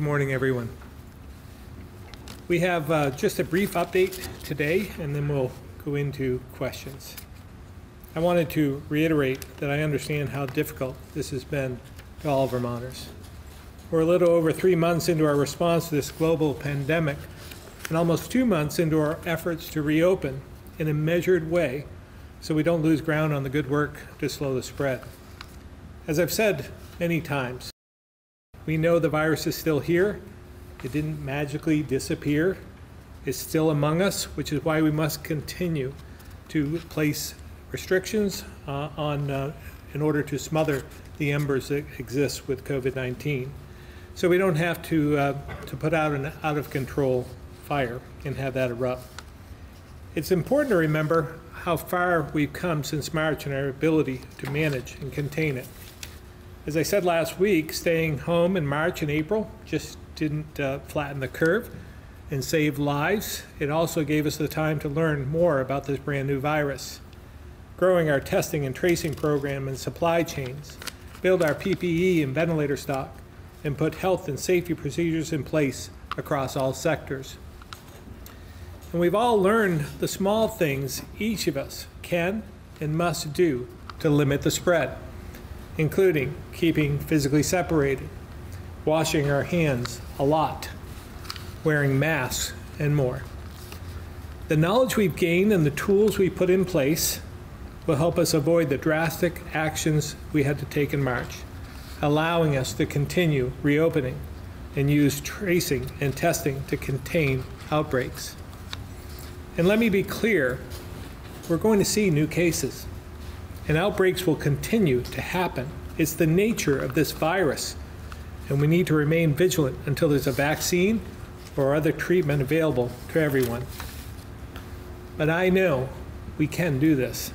Good morning, everyone. We have uh, just a brief update today, and then we'll go into questions. I wanted to reiterate that I understand how difficult this has been to all Vermonters. We're a little over three months into our response to this global pandemic, and almost two months into our efforts to reopen in a measured way so we don't lose ground on the good work to slow the spread. As I've said many times, we know the virus is still here. It didn't magically disappear. It's still among us, which is why we must continue to place restrictions uh, on uh, in order to smother the embers that exist with COVID-19. So we don't have to, uh, to put out an out of control fire and have that erupt. It's important to remember how far we've come since March in our ability to manage and contain it. As I said last week, staying home in March and April just didn't uh, flatten the curve and save lives. It also gave us the time to learn more about this brand new virus. Growing our testing and tracing program and supply chains, build our PPE and ventilator stock, and put health and safety procedures in place across all sectors. And we've all learned the small things each of us can and must do to limit the spread including keeping physically separated, washing our hands a lot, wearing masks, and more. The knowledge we've gained and the tools we put in place will help us avoid the drastic actions we had to take in March, allowing us to continue reopening and use tracing and testing to contain outbreaks. And let me be clear, we're going to see new cases and outbreaks will continue to happen. It's the nature of this virus, and we need to remain vigilant until there's a vaccine or other treatment available to everyone. But I know we can do this.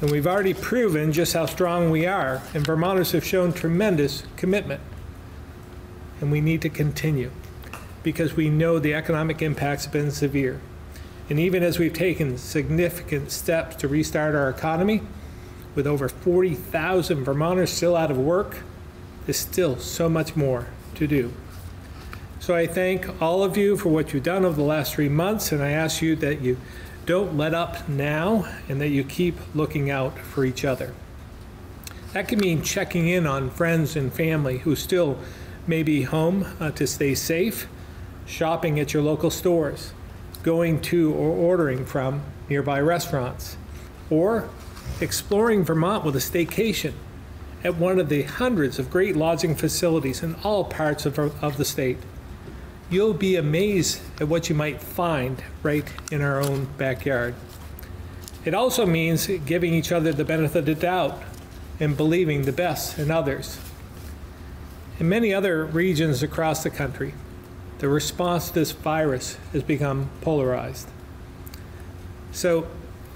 And we've already proven just how strong we are, and Vermonters have shown tremendous commitment. And we need to continue because we know the economic impacts have been severe. And even as we've taken significant steps to restart our economy, with over 40,000 Vermonters still out of work, there's still so much more to do. So I thank all of you for what you've done over the last three months, and I ask you that you don't let up now and that you keep looking out for each other. That can mean checking in on friends and family who still may be home uh, to stay safe, shopping at your local stores, going to or ordering from nearby restaurants, or exploring Vermont with a staycation at one of the hundreds of great lodging facilities in all parts of, of the state. You'll be amazed at what you might find right in our own backyard. It also means giving each other the benefit of the doubt and believing the best in others. In many other regions across the country, the response to this virus has become polarized. So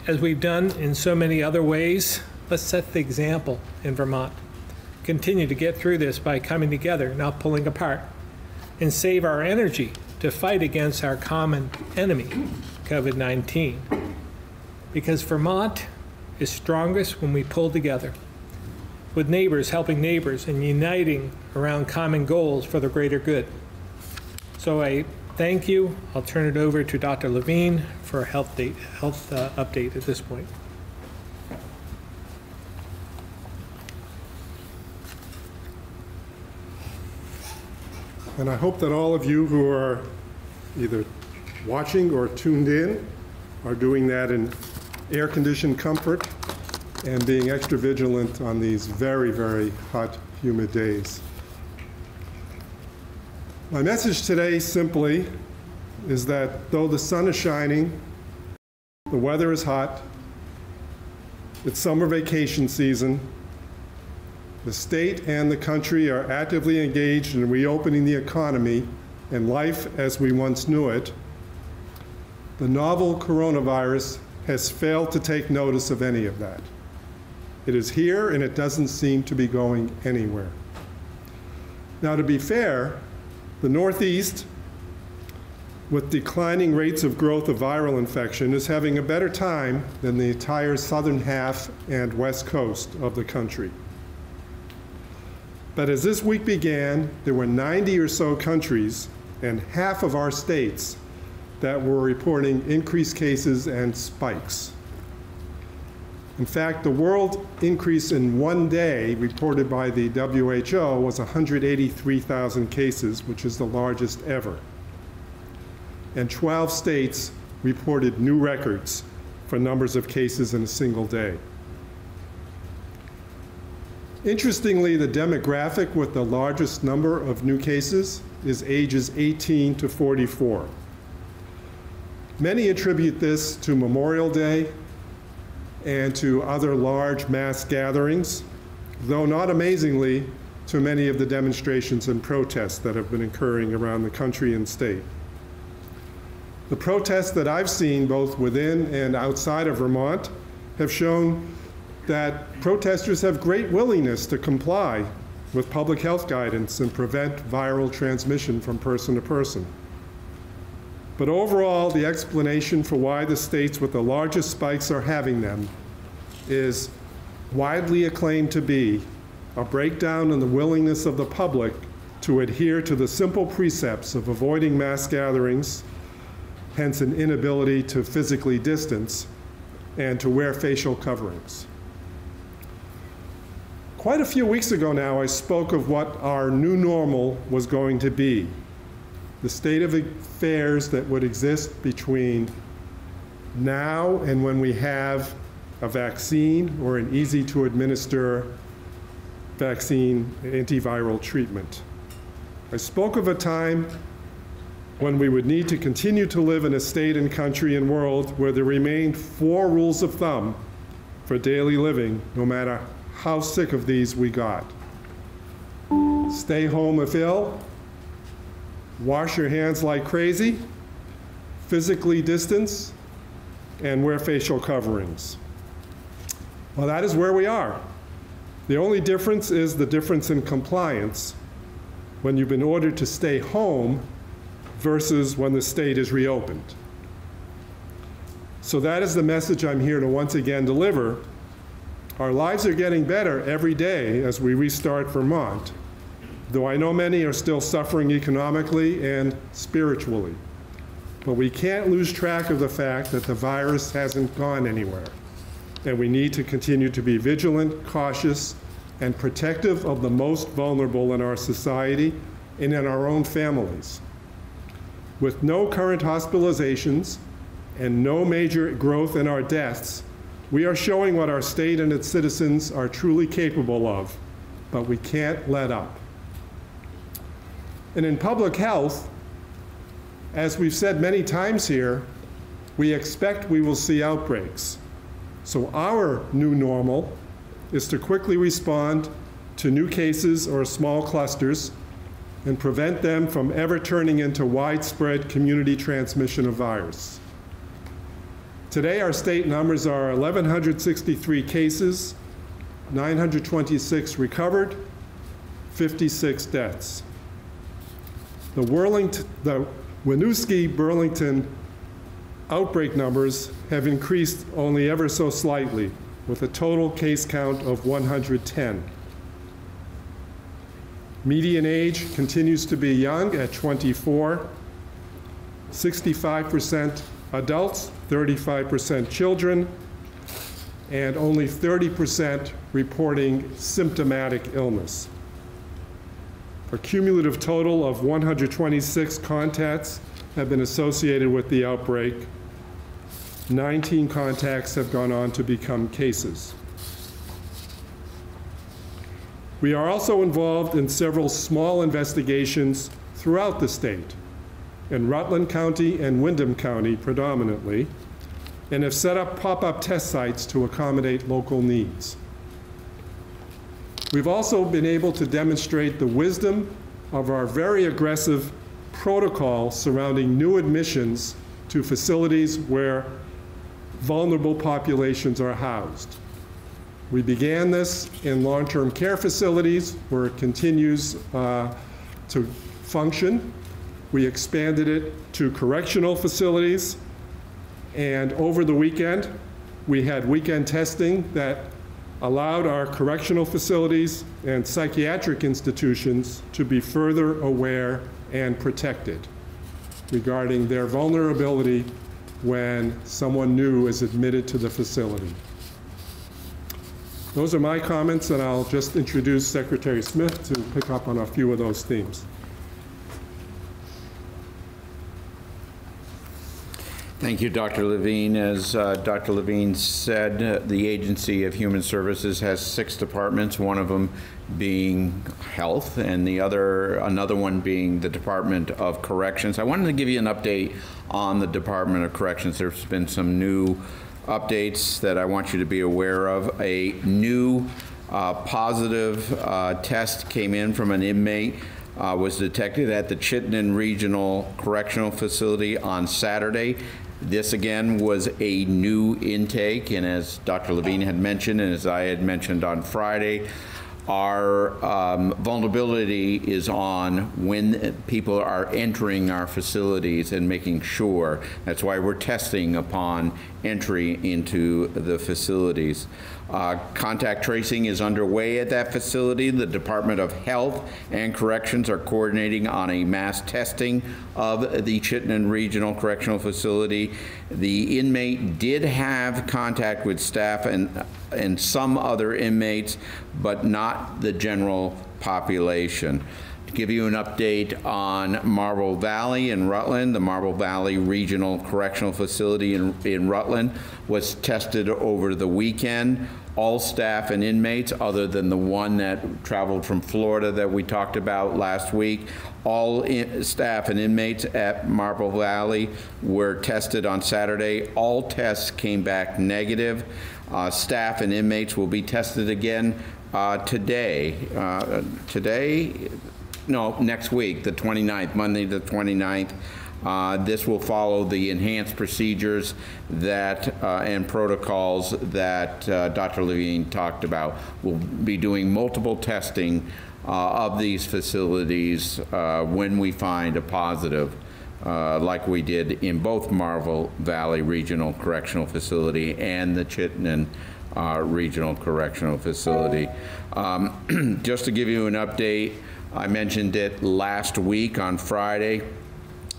as we've done in so many other ways, let's set the example in Vermont. Continue to get through this by coming together, not pulling apart, and save our energy to fight against our common enemy, COVID 19. Because Vermont is strongest when we pull together, with neighbors helping neighbors and uniting around common goals for the greater good. So I thank you. I'll turn it over to Dr. Levine for a health, date, health uh, update at this point. And I hope that all of you who are either watching or tuned in are doing that in air-conditioned comfort and being extra vigilant on these very, very hot, humid days. My message today simply is that though the sun is shining, the weather is hot, it's summer vacation season, the state and the country are actively engaged in reopening the economy and life as we once knew it, the novel coronavirus has failed to take notice of any of that. It is here and it doesn't seem to be going anywhere. Now, to be fair, the Northeast, with declining rates of growth of viral infection, is having a better time than the entire southern half and west coast of the country. But as this week began, there were 90 or so countries and half of our states that were reporting increased cases and spikes. In fact, the world increase in one day reported by the WHO was 183,000 cases, which is the largest ever. And 12 states reported new records for numbers of cases in a single day. Interestingly, the demographic with the largest number of new cases is ages 18 to 44. Many attribute this to Memorial Day and to other large mass gatherings, though not amazingly to many of the demonstrations and protests that have been occurring around the country and state. The protests that I've seen, both within and outside of Vermont, have shown that protesters have great willingness to comply with public health guidance and prevent viral transmission from person to person. But overall, the explanation for why the states with the largest spikes are having them is widely acclaimed to be a breakdown in the willingness of the public to adhere to the simple precepts of avoiding mass gatherings, hence an inability to physically distance, and to wear facial coverings. Quite a few weeks ago now, I spoke of what our new normal was going to be the state of affairs that would exist between now and when we have a vaccine or an easy to administer vaccine antiviral treatment. I spoke of a time when we would need to continue to live in a state and country and world where there remained four rules of thumb for daily living, no matter how sick of these we got. Stay home if ill, wash your hands like crazy, physically distance, and wear facial coverings. Well, that is where we are. The only difference is the difference in compliance when you've been ordered to stay home versus when the state is reopened. So that is the message I'm here to once again deliver our lives are getting better every day as we restart Vermont, though I know many are still suffering economically and spiritually. But we can't lose track of the fact that the virus hasn't gone anywhere, and we need to continue to be vigilant, cautious, and protective of the most vulnerable in our society and in our own families. With no current hospitalizations and no major growth in our deaths, we are showing what our state and its citizens are truly capable of, but we can't let up. And in public health, as we've said many times here, we expect we will see outbreaks. So our new normal is to quickly respond to new cases or small clusters and prevent them from ever turning into widespread community transmission of virus. Today, our state numbers are 1,163 cases, 926 recovered, 56 deaths. The, Whirlington, the Winooski Burlington outbreak numbers have increased only ever so slightly, with a total case count of 110. Median age continues to be young at 24. 65% adults, 35% children, and only 30% reporting symptomatic illness. A cumulative total of 126 contacts have been associated with the outbreak. 19 contacts have gone on to become cases. We are also involved in several small investigations throughout the state in Rutland County and Windham County predominantly, and have set up pop-up test sites to accommodate local needs. We've also been able to demonstrate the wisdom of our very aggressive protocol surrounding new admissions to facilities where vulnerable populations are housed. We began this in long-term care facilities where it continues uh, to function we expanded it to correctional facilities. And over the weekend, we had weekend testing that allowed our correctional facilities and psychiatric institutions to be further aware and protected regarding their vulnerability when someone new is admitted to the facility. Those are my comments, and I'll just introduce Secretary Smith to pick up on a few of those themes. Thank you, Dr. Levine. As uh, Dr. Levine said, uh, the Agency of Human Services has six departments, one of them being health and the other, another one being the Department of Corrections. I wanted to give you an update on the Department of Corrections. There's been some new updates that I want you to be aware of. A new uh, positive uh, test came in from an inmate uh, was detected at the Chittenden Regional Correctional Facility on Saturday. This again was a new intake, and as Dr. Levine had mentioned, and as I had mentioned on Friday, our um, vulnerability is on when people are entering our facilities and making sure. That's why we're testing upon entry into the facilities. Uh, contact tracing is underway at that facility. The Department of Health and Corrections are coordinating on a mass testing of the Chittenden Regional Correctional Facility. The inmate did have contact with staff and, and some other inmates, but not the general population give you an update on Marble Valley in Rutland. The Marble Valley Regional Correctional Facility in, in Rutland was tested over the weekend. All staff and inmates, other than the one that traveled from Florida that we talked about last week, all in, staff and inmates at Marble Valley were tested on Saturday. All tests came back negative. Uh, staff and inmates will be tested again uh, today. Uh, today, no, next week, the 29th, Monday the 29th. Uh, This will follow the enhanced procedures that, uh, and protocols that uh, Dr. Levine talked about. We'll be doing multiple testing uh, of these facilities uh, when we find a positive, uh, like we did in both Marble Valley Regional Correctional Facility and the Chittenden Regional Correctional Facility. Um, Just to give you an update, I mentioned it last week on Friday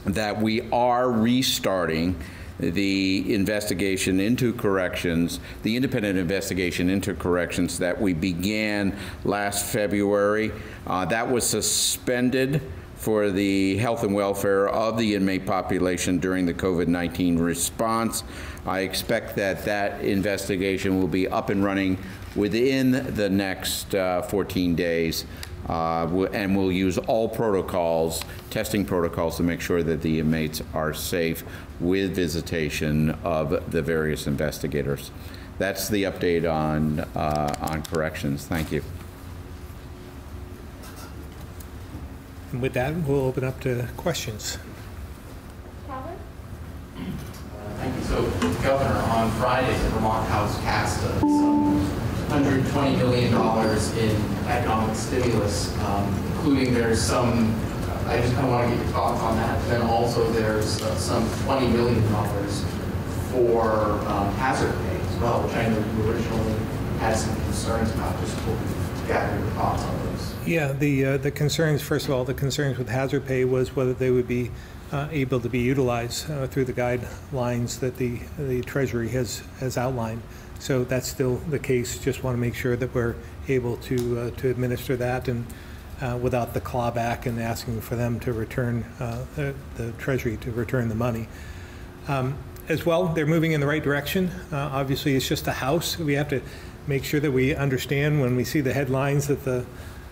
that we are restarting the investigation into corrections, the independent investigation into corrections that we began last February. Uh, that was suspended for the health and welfare of the inmate population during the COVID-19 response. I expect that that investigation will be up and running within the next uh, 14 days. Uh, w- And we'll use all protocols, testing protocols, to make sure that the inmates are safe with visitation of the various investigators. That's the update on, uh, on corrections. Thank you. And with that, we'll open up to questions. Calvin? Thank you. So, Governor, on Friday, the Vermont House passed some $120 million in economic stimulus, um, including there's some, I just kind of want to get your thoughts on that. Then also there's uh, some $20 million for um, hazard pay as well, which I know you originally had some concerns about. Just gather your thoughts on those. Yeah, the, uh, the concerns, first of all, the concerns with hazard pay was whether they would be uh, able to be utilized uh, through the guidelines that the, the Treasury has, has outlined. So that's still the case. Just want to make sure that we're able to, uh, to administer that and uh, without the clawback and asking for them to return, uh, the the Treasury to return the money. Um, As well, they're moving in the right direction. Uh, Obviously, it's just a house. We have to make sure that we understand when we see the headlines that the,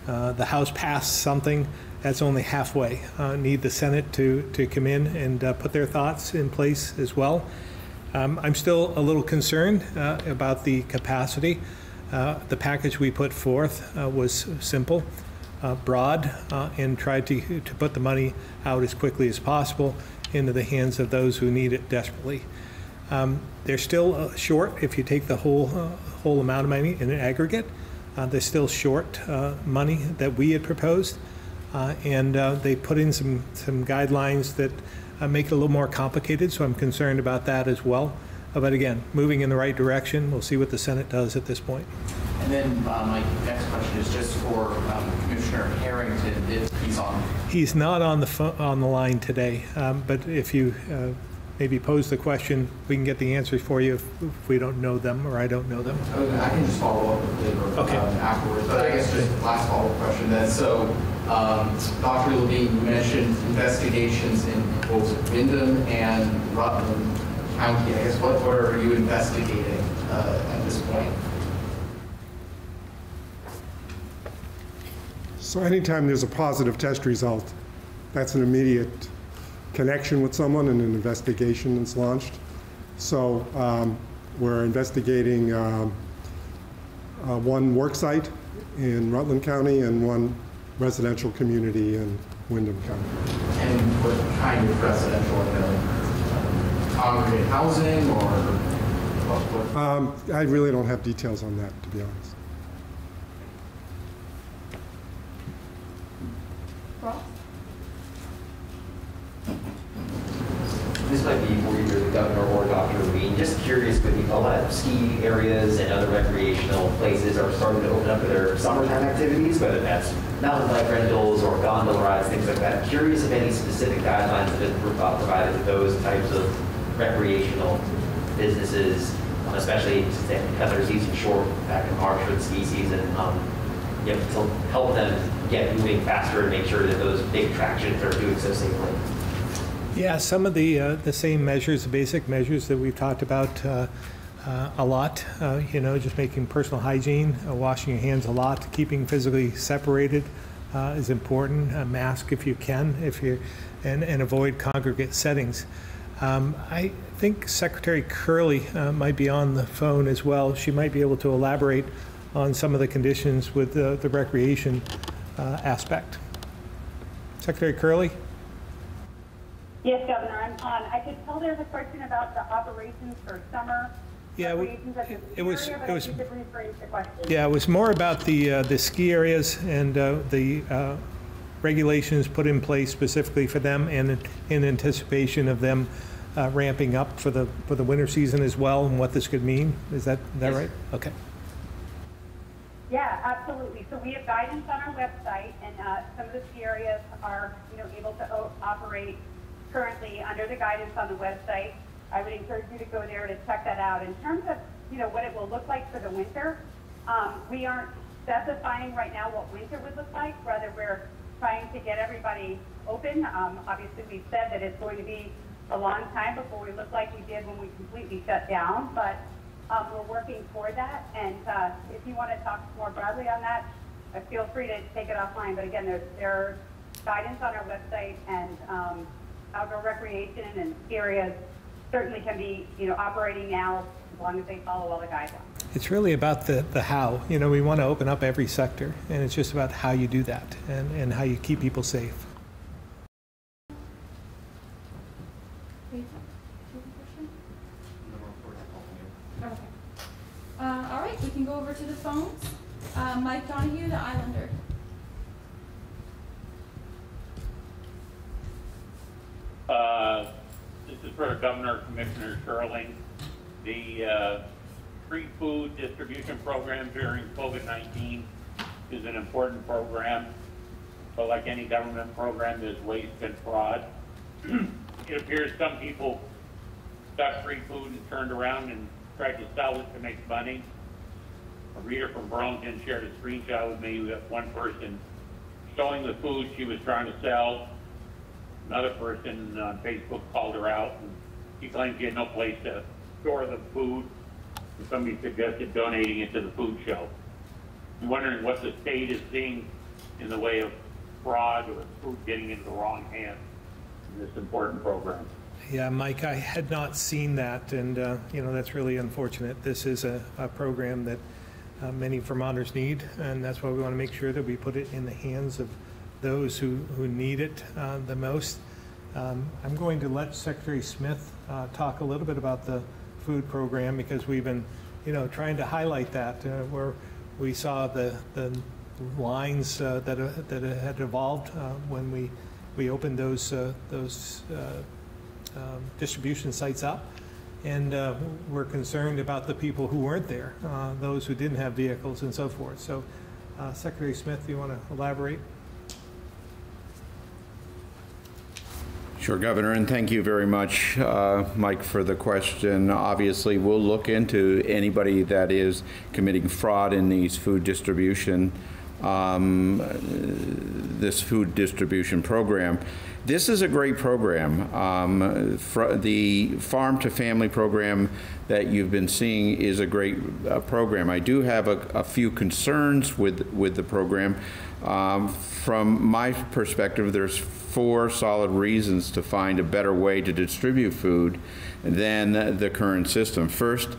uh, the House passed something, that's only halfway. Uh, Need the Senate to, to come in and put their thoughts in place as well. Um, I'm still a little concerned uh, about the capacity. Uh, The package we put forth uh, was simple, uh, broad, uh, and tried to, to put the money out as quickly as possible into the hands of those who need it desperately. Um, They're still short, if you take the whole, whole amount of money in aggregate, they're still short money that we had proposed. And they put in some, some guidelines that uh, make it a little more complicated, so I'm concerned about that as well. Uh, But again, moving in the right direction, we'll see what the Senate does at this point. And then uh, my next question is just for um, Commissioner Harrington, if he's on. He's not on the, on the line today, um, but if you uh, maybe pose the question, we can get the answers for you if if we don't know them or I don't know them. Uh, I can just follow up with Liv or, Okay. um, afterwards, but I guess just last follow-up question then. So, um, Dr. Levine, you mentioned investigations in both Windham and Rutland County. I guess what, what are you investigating uh, at this point? So anytime there's a positive test result, that's an immediate connection with someone and an investigation is launched. So um, we're investigating um, uh, one work site in Rutland County and one residential community in Windham County. And what kind of residential, congregate housing or Um, I really don't have details on that, to be honest. This might be for either the governor or Dr. Levine. Just curious, with a lot of ski areas and other recreational places are starting to open up for their summertime activities, whether that's mountain bike rentals or gondola rides, things like that. Curious if any specific guidelines have been provided to those types of recreational businesses, especially since they cut their season short back in March for the ski season, um, you know, to help them get moving faster and make sure that those big attractions are doing so safely. Yeah, some of the, uh, the same measures, the basic measures that we've talked about uh, uh, a lot, uh, you know, just making personal hygiene, uh, washing your hands a lot, keeping physically separated uh, is important. A mask if you can, if you, and, and avoid congregate settings. Um, I think Secretary Kurrle might be on the phone as well. She might be able to elaborate on some of the conditions with the, the recreation aspect. Secretary Kurrle? Yes, Governor, I'm on. I could tell there's a question about the operations for summer Yeah, we- recreations it was- area, it was- if you could rephrase the question. Yeah, it was more about the, uh, the ski areas and uh, the uh, regulations put in place specifically for them and in anticipation of them uh, ramping up for the, for the winter season as well and what this could mean. Is that, is that Yes. right? Okay. Yeah, absolutely. So we have guidance on our website, and uh, some of the ski areas are, you know, able to o- operate currently under the guidance on the website. I would encourage you to go there to check that out. In terms of, you know, what it will look like for the winter, um, we aren't specifying right now what winter would look like. Rather, we're trying to get everybody open. Um, obviously, we've said that it's going to be a long time before we look like we did when we completely shut down, but um, we're working toward that, and uh, if you want to talk more broadly on that, uh, feel free to take it offline. But again, there's there's guidance on our website, and um, outdoor recreation and areas certainly can be, you know, operating now as long as they follow all the guidelines. It's really about the, the how. You know, we want to open up every sector, and it's just about how you do that and, and how you keep people safe. Wait, do you have a question? Okay. Uh, all right, we can go over to the phones. Uh, Mike Donoghue, the Islander. Uh, This is for Governor Commissioner Schirling. The uh, free food distribution program during COVID-19 is an important program. But like any government program, there's waste and fraud. It appears some people got free food and turned around and tried to sell it to make money. A reader from Burlington shared a screenshot with me with one person showing the food she was trying to sell Another person on Facebook called her out, and she claimed she had no place to store the food, and somebody suggested donating it to the food shelf. I'm wondering what the state is seeing in the way of fraud or food getting into the wrong hands in this important program. Yeah, Mike, I had not seen that, and, uh, you know, that's really unfortunate. This is a, a program that uh, many Vermonters need, and that's why we want to make sure that we put it in the hands of those who, who need it uh, the most. Um, I'm going to let Secretary Smith uh, talk a little bit about the food program, because we've been, you know, trying to highlight that, uh, where we saw the, the lines uh, that, uh, that had evolved uh, when we, we opened those, those um, distribution sites up. And we're concerned about the people who weren't there, those who didn't have vehicles and so forth. So Secretary Smith, do you want to elaborate? Sure, Governor, and thank you very much, uh, Mike, for the question. Obviously, we'll look into anybody that is committing fraud in these food distribution, um, this food distribution program. This is a great program. Um, The Farm to Family program that you've been seeing is a great uh, program. I do have a a few concerns with, with the program. Um, From my perspective, there's four solid reasons to find a better way to distribute food than the current system. First,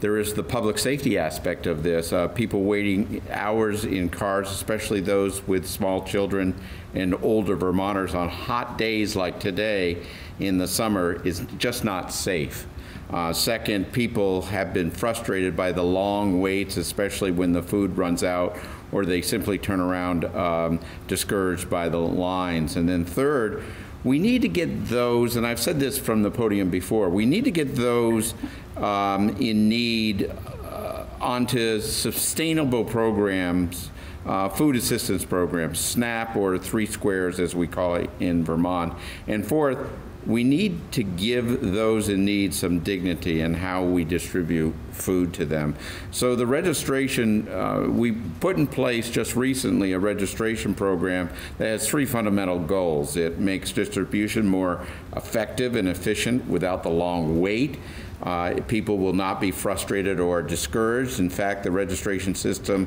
there is the public safety aspect of this. Uh, people waiting hours in cars, especially those with small children and older Vermonters on hot days like today in the summer, is just not safe. Uh, second, people have been frustrated by the long waits, especially when the food runs out, or they simply turn around um, discouraged by the lines. And then third, we need to get those, and I've said this from the podium before, we need to get those um, in need uh, onto sustainable programs, uh, food assistance programs, SNAP or Three Squares as we call it in Vermont. And fourth, we need to give those in need some dignity in how we distribute food to them. So the registration, uh, we put in place just recently a registration program that has three fundamental goals. It makes distribution more effective and efficient without the long wait. Uh, people will not be frustrated or discouraged. In fact, the registration system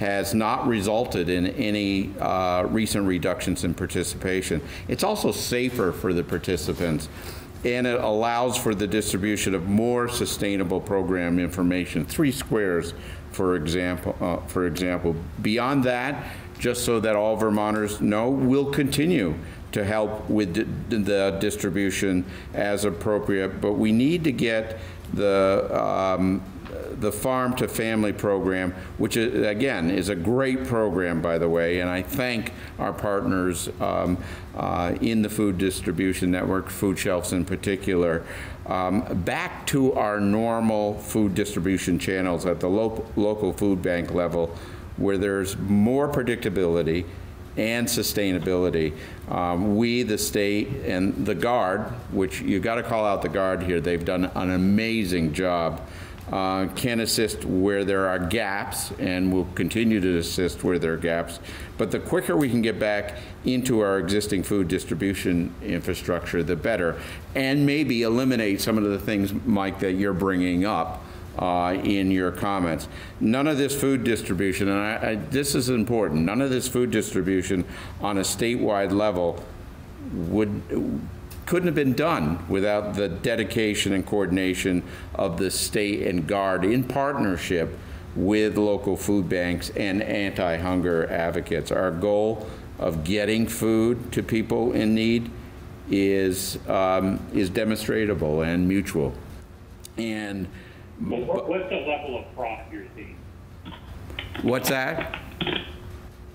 has not resulted in any uh, recent reductions in participation. It's also safer for the participants, and it allows for the distribution of more sustainable program information. Three squares, for example. Uh, for example, beyond that, just so that all Vermonters know, we'll continue to help with the, distribution as appropriate, but we need to get the um, the Farm to Family program, which is, again is a great program, by the way, and I thank our partners um, uh, in the food distribution network, food shelves in particular, um, back to our normal food distribution channels at the lo local food bank level, where there's more predictability and sustainability. Um, we, the state, and the Guard, which you've got to call out the Guard here, they've done an amazing job uh, can assist where there are gaps and will continue to assist where there are gaps. But the quicker we can get back into our existing food distribution infrastructure, the better. And maybe eliminate some of the things, Mike, that you're bringing up. Uh, in your comments. None of this food distribution, and I, I, this is important, none of this food distribution on a statewide level would couldn't have been done without the dedication and coordination of the state and guard in partnership with local food banks and anti-hunger advocates. Our goal of getting food to people in need is um, is demonstrable and mutual. And what, what's the level of fraud you're seeing? What's that?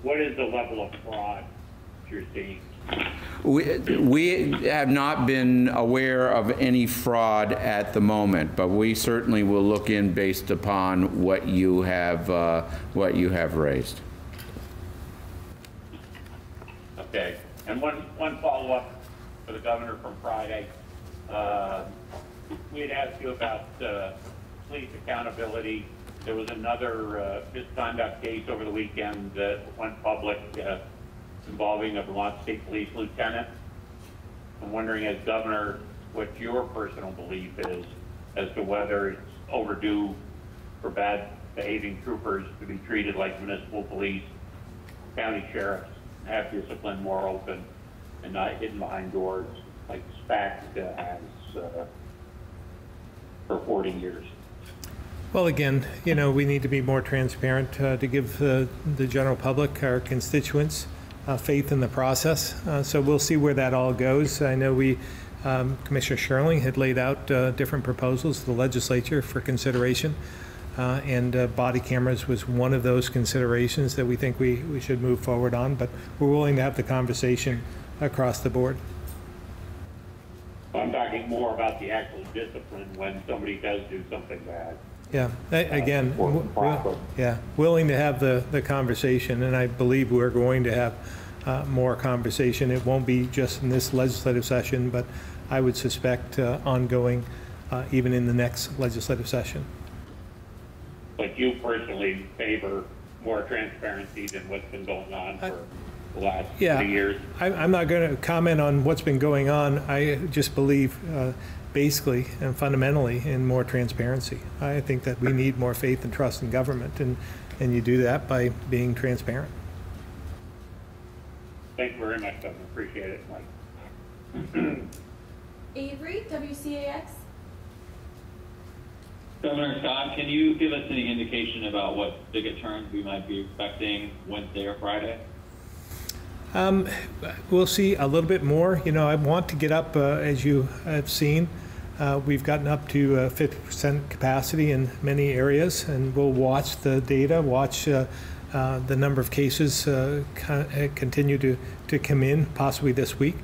What is the level of fraud you're seeing? We, we have not been aware of any fraud at the moment, but we certainly will look in based upon what you have, uh, what you have raised. Okay, and one, one follow-up for the governor from Friday. Uh, we had asked you about uh, police accountability. There was another uh, misconduct case over the weekend that went public. Uh, involving a Vermont State Police lieutenant. I'm wondering, as governor, what your personal belief is as to whether it's overdue for bad behaving troopers to be treated like municipal police, county sheriffs, have discipline more open and not hidden behind doors like SPAC uh, has uh, for 40 years. Well, again, you know, we need to be more transparent uh, to give the, the general public, our constituents, uh, faith in the process. Uh, so we'll see where that all goes. I know we, um, Commissioner Schirling had laid out uh, different proposals to the legislature for consideration. Uh, and uh, body cameras was one of those considerations that we think we, we should move forward on, but we're willing to have the conversation across the board. I'm talking more about the actual discipline when somebody does do something bad. Yeah, again, Or w- proper. wi- yeah, willing to have the, the conversation, and I believe we're going to have uh, more conversation. It won't be just in this legislative session, but I would suspect uh, ongoing, uh, even in the next legislative session. But you personally favor more transparency than what's been going on for the last Yeah. three years? I- I'm not going to comment on what's been going on. I just believe uh, basically and fundamentally in more transparency. I think that we need more faith and trust in government, and, and you do that by being transparent. Thank you very much, Governor. Appreciate it, Mike. Avery, WCAX. Governor Scott, can you give us any indication about what spigot turns we might be expecting Wednesday or Friday? Um, We'll see a little bit more. You know, I want to get up, uh, as you have seen, uh, we've gotten up to uh, 50% capacity in many areas, and we'll watch the data, watch uh, uh, the number of cases uh, con- uh, continue to, to come in, possibly this week,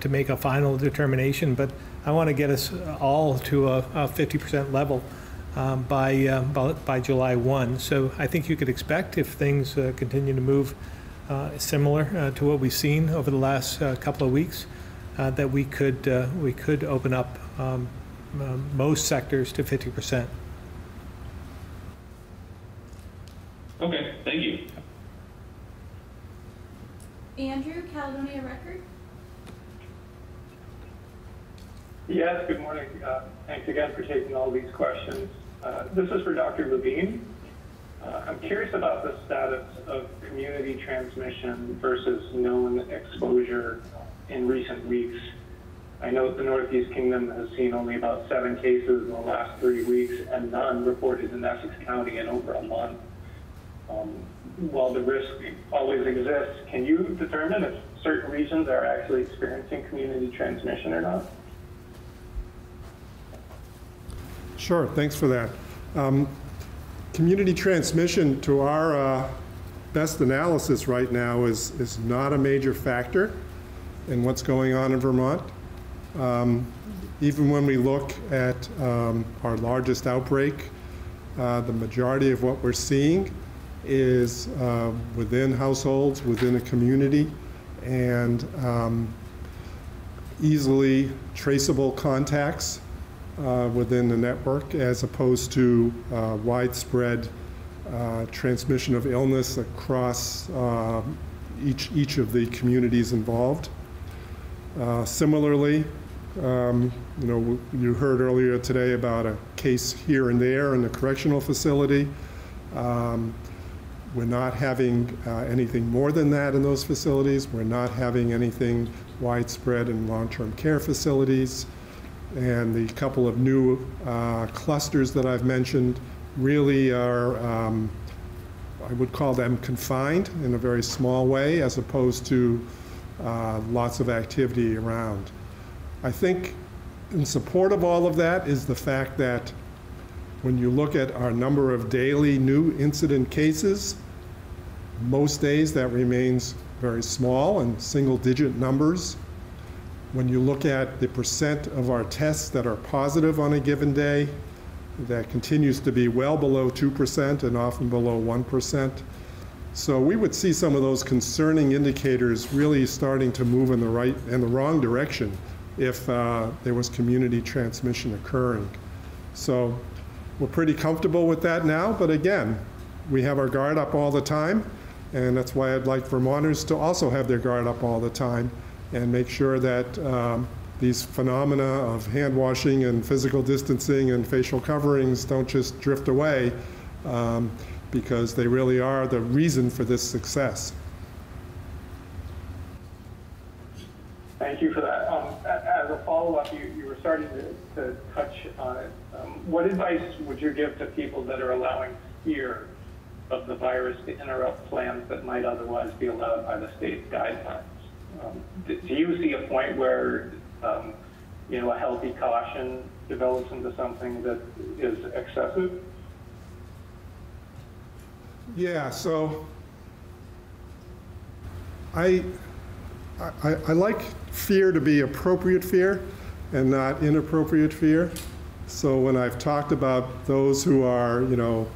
to make a final determination. But I want to get us all to a a 50% level um, by, uh, by by July 1. So I think you could expect, if things continue to move similar to what we've seen over the last couple of weeks, that we could, we could open up um, um, most sectors to 50%. Okay, thank you. Andrew, Caledonia Record. Yes, good morning. Uh, Thanks again for taking all these questions. Uh, This is for Dr. Levine. Uh, I'm curious about the status of community transmission versus known exposure in recent weeks. I know the Northeast Kingdom has seen only about seven cases in the last three weeks and none reported in Essex County in over a month. Um, While the risk always exists, can you determine if certain regions are actually experiencing community transmission or not? Sure, thanks for that. Um, Community transmission, to our uh, best analysis right now, is, is not a major factor in what's going on in Vermont. Um, Even when we look at um, our largest outbreak, uh, the majority of what we're seeing is uh, within households, within a community, and um, easily traceable contacts uh, within the network as opposed to uh, widespread uh, transmission of illness across uh, each, each of the communities involved. Uh, Similarly, um, you know, you heard earlier today about a case here and there in the correctional facility. Um, We're not having uh, anything more than that in those facilities. We're not having anything widespread in long-term care facilities. And the couple of new uh, clusters that I've mentioned really are, um, I would call them confined in a very small way as opposed to uh, lots of activity around. I think in support of all of that is the fact that when you look at our number of daily new incident cases, most days that remains very small and single-digit numbers. When you look at the percent of our tests that are positive on a given day, that continues to be well below 2% and often below 1%. So we would see some of those concerning indicators really starting to move in the right and the wrong direction if uh, there was community transmission occurring. So we're pretty comfortable with that now, but again, we have our guard up all the time, and that's why I'd like Vermonters to also have their guard up all the time and make sure that um, these phenomena of hand washing and physical distancing and facial coverings don't just drift away um, because they really are the reason for this success. Thank you for that. Follow-up, you you were starting to to touch on it. Um, What advice would you give to people that are allowing fear of the virus to interrupt plans that might otherwise be allowed by the state's guidelines? Um, d- Do you see a point where, um, you know, a healthy caution develops into something that is excessive? Yeah, so I, I, I like fear to be appropriate fear, and not inappropriate fear. So when I've talked about those who are, you know,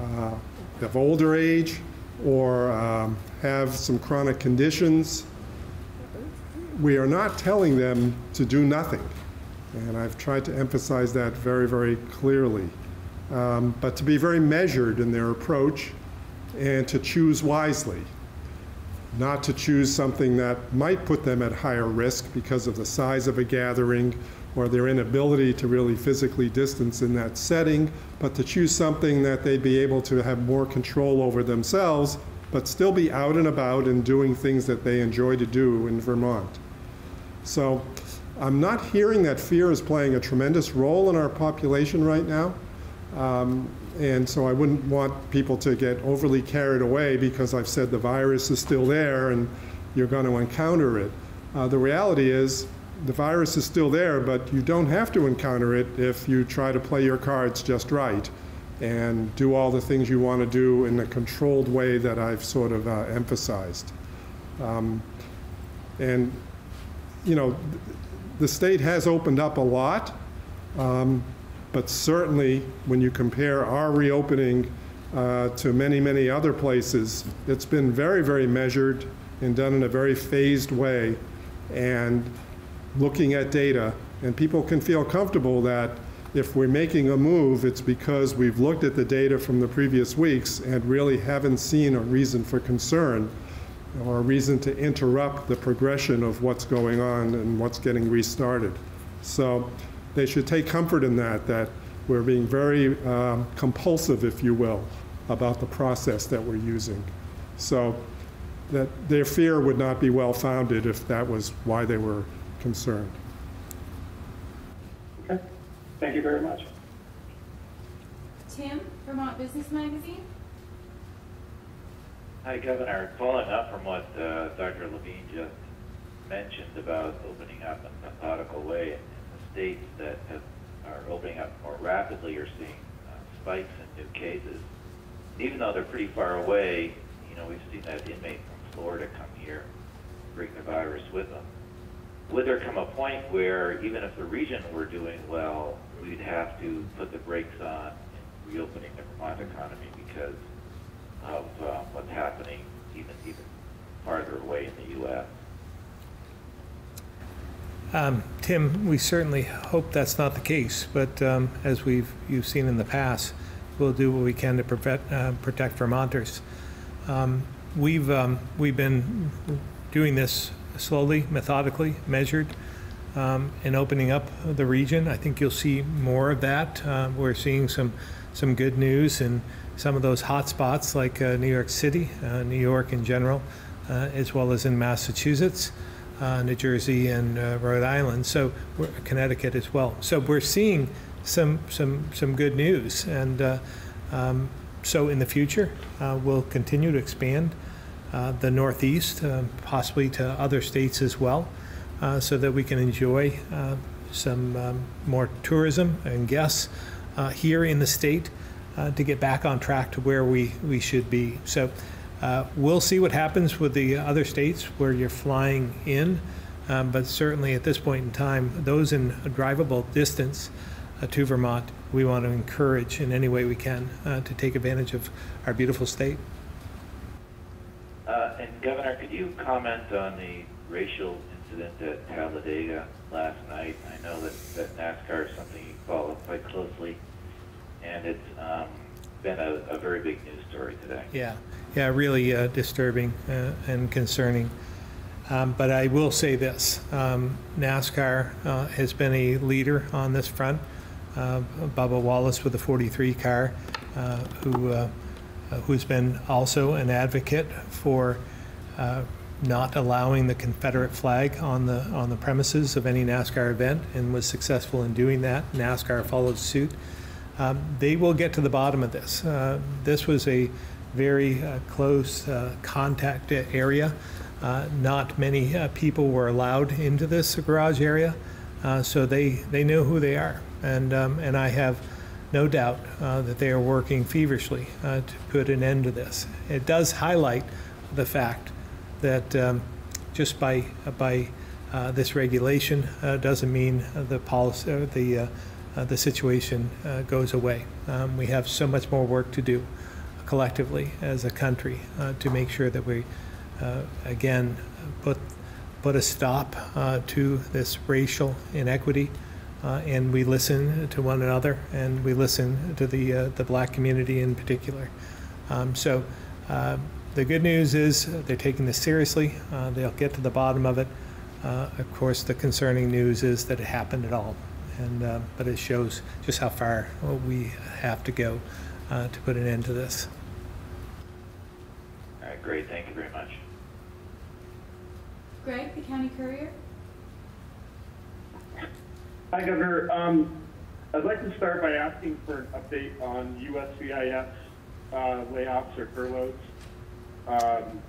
uh, of older age or um, have some chronic conditions, we are not telling them to do nothing. And I've tried to emphasize that very, very clearly. Um, but to be very measured in their approach and to choose wisely. Not to choose something that might put them at higher risk because of the size of a gathering or their inability to really physically distance in that setting, but to choose something that they'd be able to have more control over themselves, but still be out and about and doing things that they enjoy to do in Vermont. So I'm not hearing that fear is playing a tremendous role in our population right now. Um, and so I wouldn't want people to get overly carried away because I've said the virus is still there and you're going to encounter it. Uh, the reality is the virus is still there, but you don't have to encounter it if you try to play your cards just right and do all the things you want to do in a controlled way that I've sort of uh, emphasized. Um, and, you know, the state has opened up a lot. Um, but certainly, when you compare our reopening uh, to many, many other places, it's been very, very measured and done in a very phased way. And looking at data, and people can feel comfortable that if we're making a move, it's because we've looked at the data from the previous weeks and really haven't seen a reason for concern or a reason to interrupt the progression of what's going on and what's getting restarted. So they should take comfort in that, that we're being very um, compulsive, if you will, about the process that we're using. So that their fear would not be well founded if that was why they were concerned. Okay, thank you very much. Tim, Vermont Business Magazine. Hi, Governor. Following up from what uh, Dr. Levine just mentioned about opening up in a methodical way, in the states that have, are opening up more rapidly are seeing uh, spikes in new cases. Even though they're pretty far away, you know, we've seen that inmate from Florida come here, bring the virus with them. Would there come a point where even if the region were doing well, we'd have to put the brakes on in reopening the Vermont economy because of uh, what's happening even even farther away in the U.S. Um, Tim, we certainly hope that's not the case, but um, as we've you've seen in the past, we'll do what we can to prevent, uh, protect Vermonters. Um, we've um, we've been doing this slowly, methodically, measured, um, and opening up the region. I think you'll see more of that. Uh, we're seeing some some good news in some of those hot spots like uh, New York City, uh, New York in general, uh, as well as in Massachusetts uh, New Jersey and uh, Rhode Island, so Connecticut as well. So we're seeing some some some good news, and uh, um, so in the future uh, we'll continue to expand uh, the Northeast, uh, possibly to other states as well, so that we can enjoy some um, more tourism and guests here in the state to get back on track to where we we should be. So. Uh, we'll see what happens with the other states where you're flying in, um, but certainly at this point in time, those in a drivable distance uh, to Vermont, we want to encourage in any way we can uh, to take advantage of our beautiful state. Uh, and Governor, could you comment on the racial incident at Talladega last night? I know that, that NASCAR is something you follow quite closely, and it's um, been a, a very big news story today. Yeah, yeah, really uh, disturbing uh, and concerning. Um, but I will say this um, NASCAR uh, has been a leader on this front. Uh, Bubba Wallace with the 43 car, uh, who, uh, who's been also an advocate for not allowing the Confederate flag on the, on the premises of any NASCAR event and was successful in doing that. NASCAR followed suit. Um, they will get to the bottom of this. this was a very uh, close uh, contact area. Uh, not many uh, people were allowed into this garage area, uh, so they, they know who they are. And, um, and I have no doubt uh, that they are working feverishly to put an end to this. It does highlight the fact that um, just by, by uh, this regulation uh, doesn't mean uh, the policy, uh, the, uh, uh, the situation uh, goes away. Um, We have so much more work to do collectively as a country uh, to make sure that we, uh, again, put, put a stop uh, to this racial inequity, uh, and we listen to one another, and we listen to the, uh, the black community in particular. Um, So uh, the good news is they're taking this seriously. Uh, They'll get to the bottom of it. Uh, Of course, the concerning news is that it happened at all. And, uh, but it shows just how far we have to go uh, to put an end to this. All right, great, thank you very much. Greg, the county courier? Hi, Governor. Um, I'd like to start by asking for an update on USCIS uh, layoffs or furloughs. Um,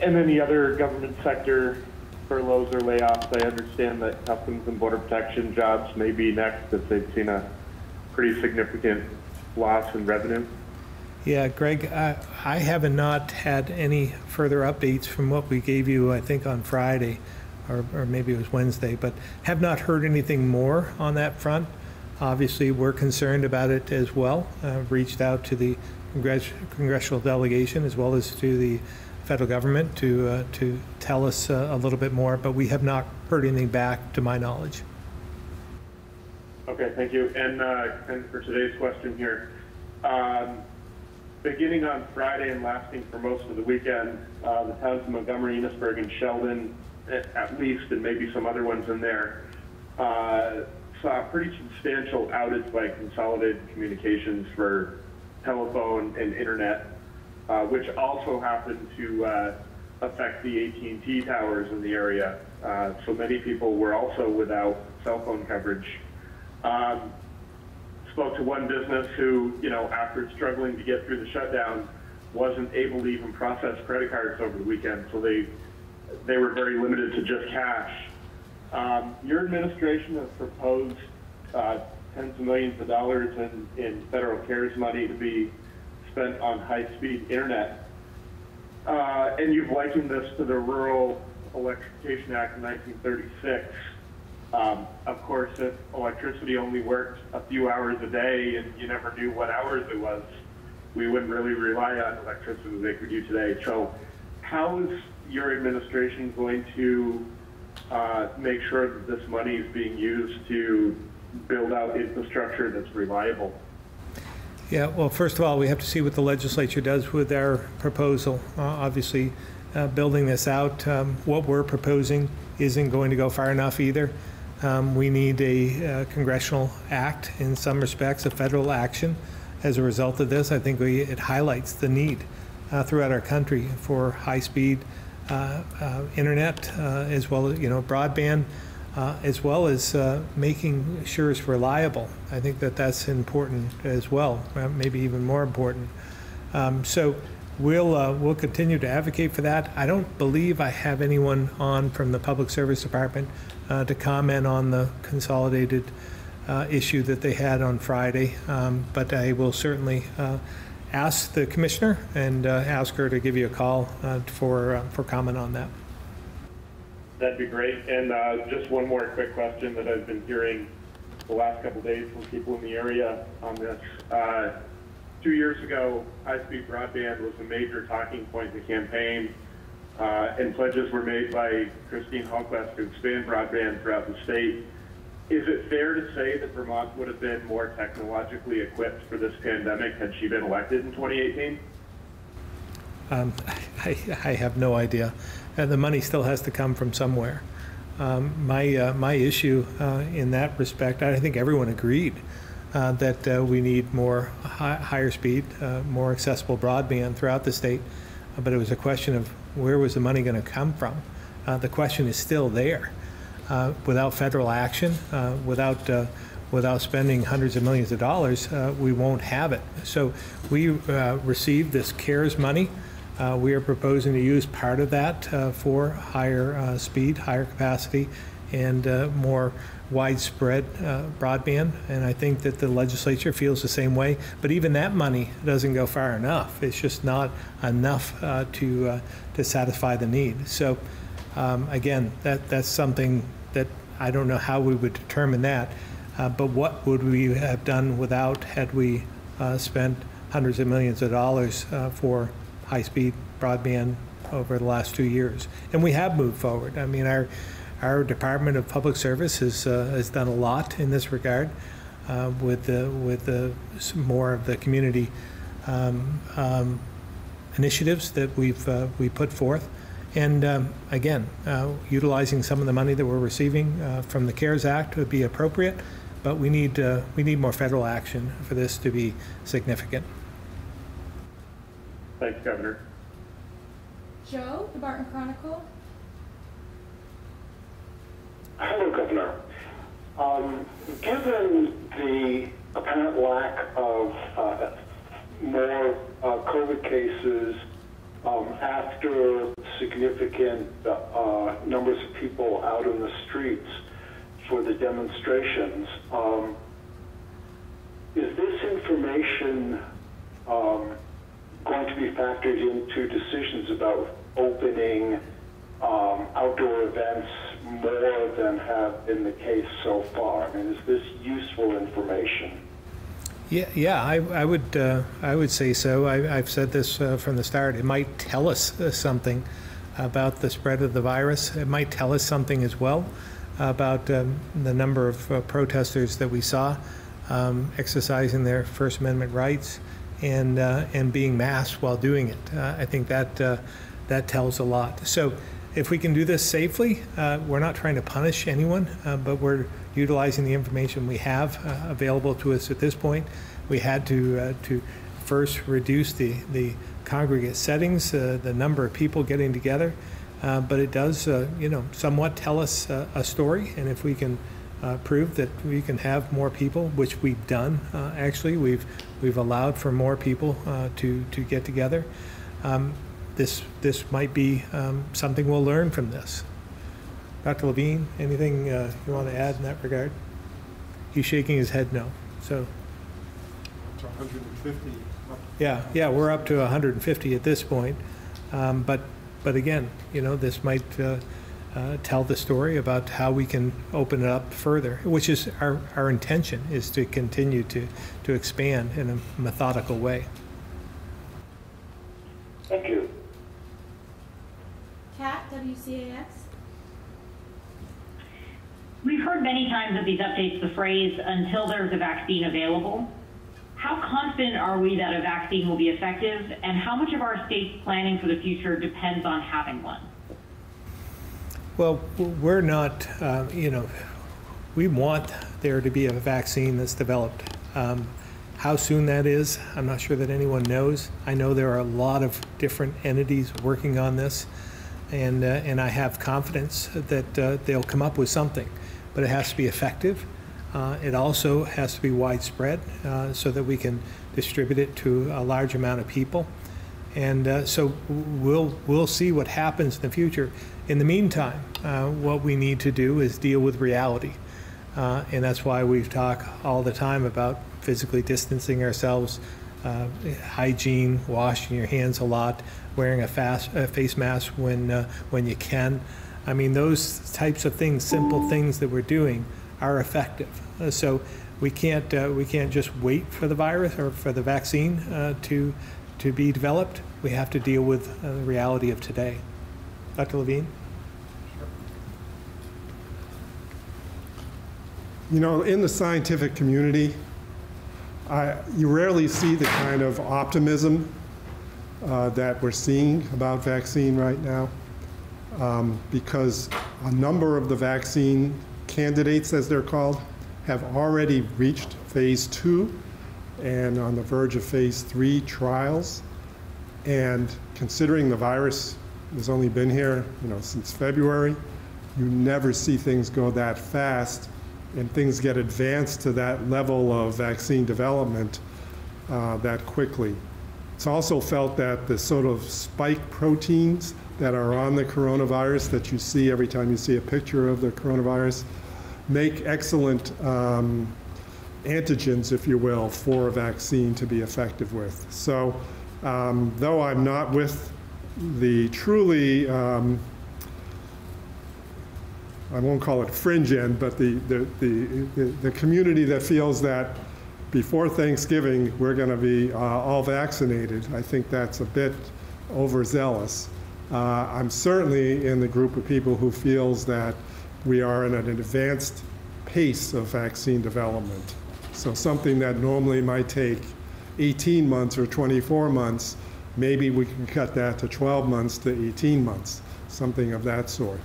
and then the other government sector furloughs or layoffs. I understand that Customs and Border Protection jobs may be next if they've seen a pretty significant loss in revenue. Yeah, Greg, I I have not had any further updates from what we gave you, I think, on Friday, or or maybe it was Wednesday, but have not heard anything more on that front. Obviously, we're concerned about it as well. Uh, Reached out to the congress- congressional delegation as well as to the federal government to, uh, to tell us uh, a little bit more, but we have not heard anything back, to my knowledge. Okay, thank you. And, uh, and for today's question here, um, beginning on Friday and lasting for most of the weekend, uh, the towns of Montgomery, Enosburg, and Sheldon, at at least, and maybe some other ones in there, uh, saw a pretty substantial outage by Consolidated Communications for telephone and internet, uh, which also happened to uh, affect the AT&T towers in the area. Uh, so many people were also without cell phone coverage. Um, spoke to one business who, you know, after struggling to get through the shutdown, wasn't able to even process credit cards over the weekend. So they they were very limited to just cash. Um, your administration has proposed uh, tens of millions of dollars in, in federal CARES money to be spent on high-speed internet. Uh, and you've likened this to the Rural Electrification Act of 1936. Um, of course, if electricity only worked a few hours a day and you never knew what hours it was, we wouldn't really rely on electricity like we do today. So, how is your administration going to uh, make sure that this money is being used to build out infrastructure that's reliable? Yeah, well, first of all, we have to see what the legislature does with our proposal. Uh, Obviously, uh, building this out, um, what we're proposing isn't going to go far enough either. Um, We need a uh, congressional act in some respects, a federal action as a result of this. I think we, it highlights the need uh, throughout our country for high-speed uh, internet, as well as, you know, broadband, uh, as well as uh, making sure it's reliable. I think that that's important as well, uh, maybe even more important. Um, So we'll, uh, we'll continue to advocate for that. I don't believe I have anyone on from the Public Service Department uh, to comment on the consolidated uh, issue that they had on Friday, Um, but I will certainly ask the commissioner and ask her to give you a call for, for comment on that. That'd be great. And uh, just one more quick question that I've been hearing the last couple days from people in the area on this. Uh, two years ago, high-speed broadband was a major talking point in the campaign, uh, and pledges were made by Christine Hallquist to expand broadband throughout the state. Is it fair to say that Vermont would have been more technologically equipped for this pandemic had she been elected in 2018? Um, I, I have no idea. And the money still has to come from somewhere. Um, my, uh, my issue uh, in that respect, I think everyone agreed uh, that uh, we need more hi- higher speed, uh, more accessible broadband throughout the state. Uh, But it was a question of where was the money going to come from? Uh, the question is still there. Uh, without federal action, uh, without uh, without spending hundreds of millions of dollars, uh, we won't have it. So we uh, received this CARES money. Uh, we are proposing to use part of that uh, for higher uh, speed, higher capacity, and uh, more widespread uh, broadband. And I think that the legislature feels the same way. But even that money doesn't go far enough. It's just not enough to to satisfy the need. So Um, Again, that, that's something that I don't know how we would determine that, uh, but what would we have done without, had we uh, spent hundreds of millions of dollars uh, for high-speed broadband over the last two years? And we have moved forward. I mean, our, our Department of Public Service has, uh, has done a lot in this regard uh, with the, with the, more of the community um, um, initiatives that we've, uh, we put forth. And um, again, uh, utilizing some of the money that we're receiving uh, from the CARES Act would be appropriate, but we need, uh, we need more federal action for this to be significant. Thanks, Governor. Joe, the Barton Chronicle. Hello, Governor. Um, given the apparent lack of uh, more uh, COVID cases um, after significant uh, numbers of people out in the streets for the demonstrations, um, is this information um, going to be factored into decisions about opening um, outdoor events more than have been the case so far? I mean, is this useful information? Yeah, yeah, I, I would, uh, I would say so. I, I've said this uh, from the start. It might tell us uh, something about the spread of the virus. It might tell us something as well about um, the number of uh, protesters that we saw um, exercising their First Amendment rights and uh, and being masked while doing it. Uh, I think that uh, that tells a lot. So if we can do this safely, uh, we're not trying to punish anyone, but we're utilizing the information we have available to us at this point. We had to to first reduce the the congregate settings, the number of people getting together, uh, but it does, uh, you know, somewhat tell us uh, a story. And if we can prove that we can have more people, which we've done, actually, we've we've allowed for more people uh, to to get together. Um, this this might be um, something we'll learn from this. Dr. Levine, anything uh, you want to add in that regard? He's shaking his head no. So. 150. Yeah, yeah, we're up to 150 at this point. Um, But, but again, you know, this might uh, uh, tell the story about how we can open it up further, which is our, our intention, is to continue to, to expand in a methodical way. Thank you. Kat, WCAX. We've heard many times at these updates the phrase, until there's a vaccine available. How confident are we that a vaccine will be effective, and how much of our state's planning for the future depends on having one? Well, we're not, uh, you know, we want there to be a vaccine that's developed. Um, How soon that is, I'm not sure that anyone knows. I know there are a lot of different entities working on this, and, uh, and I have confidence that uh, they'll come up with something. But it has to be effective. Uh, It also has to be widespread uh, so that we can distribute it to a large amount of people. And uh, so we'll, we'll see what happens in the future. In the meantime, uh, what we need to do is deal with reality. Uh, And that's why we talk all the time about physically distancing ourselves, uh, hygiene, washing your hands a lot, wearing a, fast, a face mask when, uh, when you can. I mean, those types of things, simple things that we're doing, are effective. Uh, So we can't, uh, we can't just wait for the virus or for the vaccine to, to be developed. We have to deal with the reality of today. Dr. Levine? You know, in the scientific community, I, you rarely see the kind of optimism uh, that we're seeing about vaccine right now, um, because a number of the vaccine candidates, as they're called, have already reached phase two and on the verge of phase three trials. And considering the virus has only been here, you know, since February, you never see things go that fast and things get advanced to that level of vaccine development uh, that quickly. It's also felt that the sort of spike proteins that are on the coronavirus that you see every time you see a picture of the coronavirus make excellent um, antigens, if you will, for a vaccine to be effective with. So, um, though I'm not with the truly um, I won't call it fringe end, but the, the, the, the community that feels that before Thanksgiving, we're going to be uh, all vaccinated. I think that's a bit overzealous. Uh, I'm certainly in the group of people who feels that we are in an advanced pace of vaccine development. So something that normally might take 18 months or 24 months, maybe we can cut that to 12 months to 18 months, something of that sort.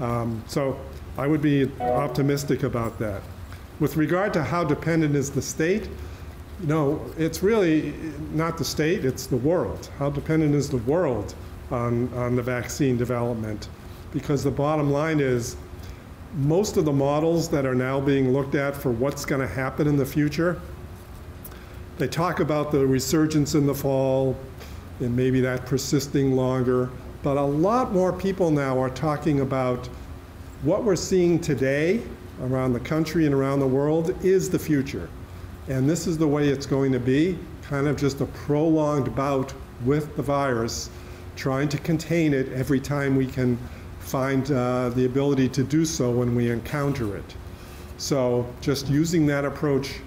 Um, so I would be optimistic about that. With regard to how dependent is the state, no, it's really not the state, it's the world. How dependent is the world on, on the vaccine development? Because the bottom line is, most of the models that are now being looked at for what's going to happen in the future, they talk about the resurgence in the fall and maybe that persisting longer. But a lot more people now are talking about what we're seeing today around the country and around the world is the future. And this is the way it's going to be kind of just a prolonged bout with the virus, trying to contain it every time we can find uh, the ability to do so when we encounter it. So just using that approach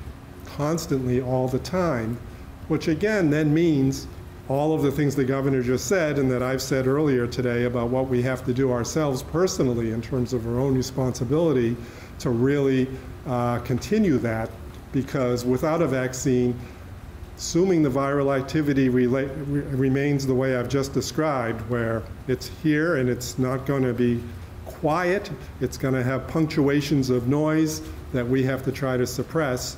constantly all the time, which again then means all of the things the governor just said and that I've said earlier today about what we have to do ourselves personally in terms of our own responsibility to really uh, continue that because without a vaccine, assuming the viral activity re- remains the way I've just described, where it's here and it's not going to be quiet, it's going to have punctuations of noise that we have to try to suppress.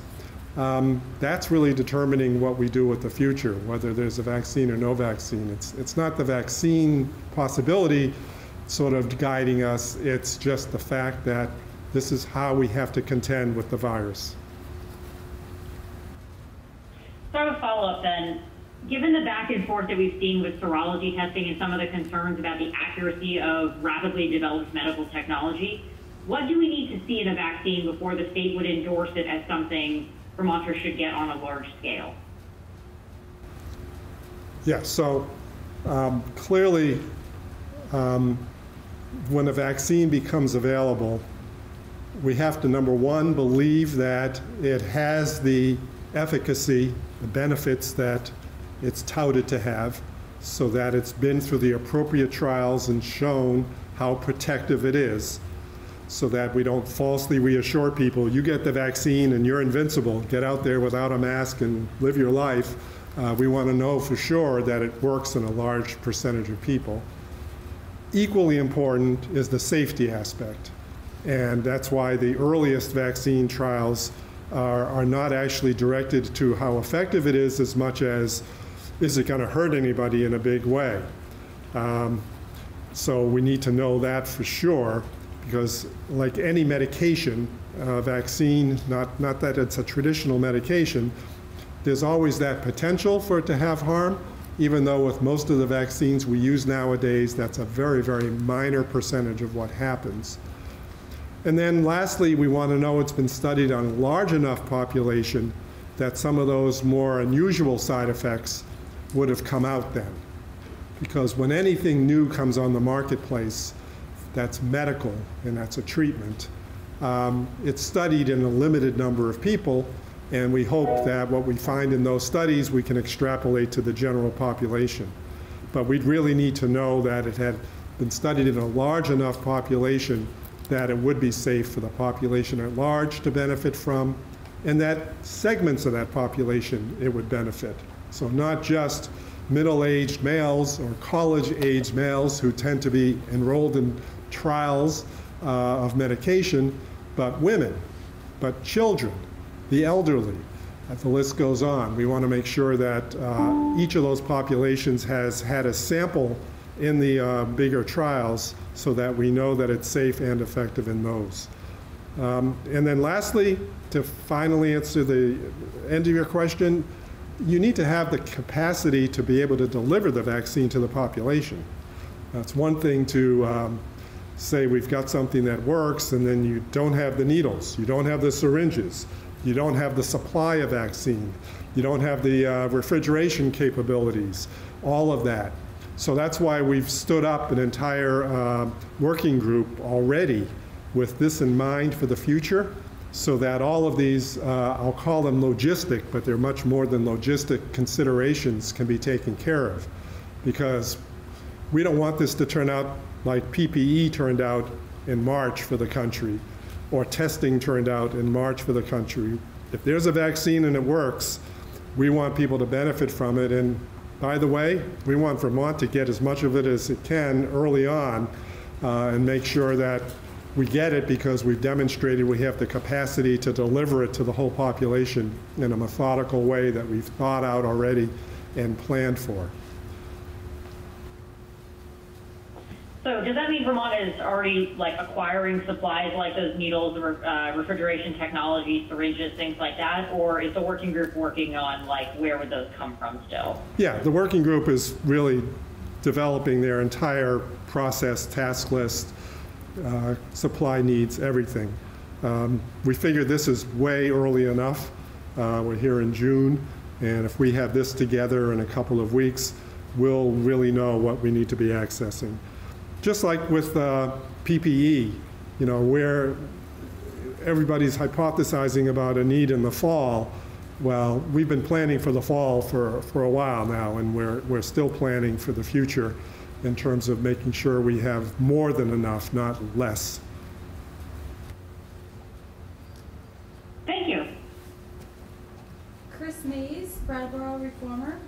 Um, that's really determining what we do with the future, whether there's a vaccine or no vaccine. It's, it's not the vaccine possibility sort of guiding us, it's just the fact that this is how we have to contend with the virus. So I have a follow-up then. Given the back and forth that we've seen with serology testing and some of the concerns about the accuracy of rapidly developed medical technology, what do we need to see in a vaccine before the state would endorse it as something Vermonters should get on a large scale? Yeah, so um, clearly, um, when a vaccine becomes available, we have to, number one, believe that it has the efficacy, the benefits that it's touted to have, so that it's been through the appropriate trials and shown how protective it is, so that we don't falsely reassure people, you get the vaccine and you're invincible, get out there without a mask and live your life. Uh, we want to know for sure that it works in a large percentage of people. Equally important is the safety aspect. And that's why the earliest vaccine trials are, are not actually directed to how effective it is as much as is it going to hurt anybody in a big way. Um, so we need to know that for sure because like any medication, uh, vaccine, not, not that it's a traditional medication, there's always that potential for it to have harm, even though with most of the vaccines we use nowadays, that's a very, very minor percentage of what happens. And then lastly, we want to know it's been studied on a large enough population that some of those more unusual side effects would have come out then. Because when anything new comes on the marketplace that's medical and that's a treatment, um, it's studied in a limited number of people, and we hope that what we find in those studies we can extrapolate to the general population. But we'd really need to know that it had been studied in a large enough population that it would be safe for the population at large to benefit from, and that segments of that population it would benefit. So not just middle-aged males or college-aged males who tend to be enrolled in trials uh, of medication, but women, but children, the elderly. The list goes on. We want to make sure that uh, each of those populations has had a sample in the uh, bigger trials so that we know that it's safe and effective in those. Um, and then lastly, to finally answer the end of your question, you need to have the capacity to be able to deliver the vaccine to the population. That's one thing to um, say we've got something that works and then you don't have the needles, you don't have the syringes, you don't have the supply of vaccine, you don't have the uh, refrigeration capabilities, all of that. So that's why we've stood up an entire uh, working group already with this in mind for the future, so that all of these, uh, I'll call them logistic, but they're much more than logistic considerations can be taken care of. Because we don't want this to turn out like PPE turned out in March for the country, or testing turned out in March for the country. If there's a vaccine and it works, we want people to benefit from it. And by the way, we want Vermont to get as much of it as it can early on uh, and make sure that we get it because we've demonstrated we have the capacity to deliver it to the whole population in a methodical way that we've thought out already and planned for. So does that mean Vermont is already like acquiring supplies like those needles, uh, refrigeration technology, syringes, things like that? Or is the working group working on like where would those come from still? Yeah, the working group is really developing their entire process, task list, uh, supply needs, everything. Um, we figure this is way early enough. Uh, we're here in June, and if we have this together in a couple of weeks, we'll really know what we need to be accessing. Just like with uh, PPE, you know, where everybody's hypothesizing about a need in the fall, well, we've been planning for the fall for, for a while now, and we're, we're still planning for the future in terms of making sure we have more than enough, not less. Thank you. Chris Mays, Brattleboro Reformer.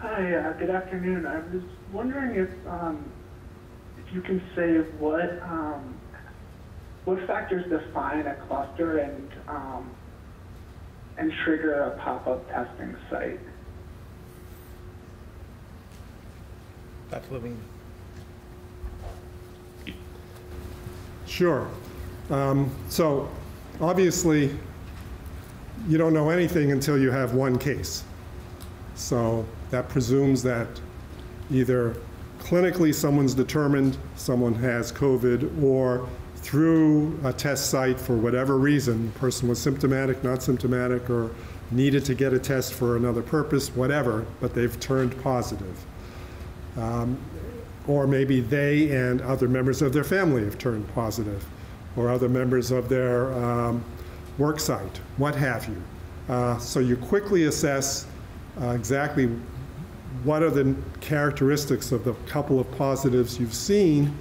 Hi, uh, good afternoon. I was wondering if um, if you can say what um, what factors define a cluster and um, and trigger a pop-up testing site. Dr. Levine. Sure. Um, so obviously, you don't know anything until you have one case. So that presumes that either clinically someone's determined someone has COVID or through a test site for whatever reason, the person was symptomatic, not symptomatic, or needed to get a test for another purpose, whatever, but they've turned positive. Um, or maybe they and other members of their family have turned positive, or other members of their um, work site, what have you. Uh, so you quickly assess uh, exactly what are the characteristics of the couple of positives you've seen,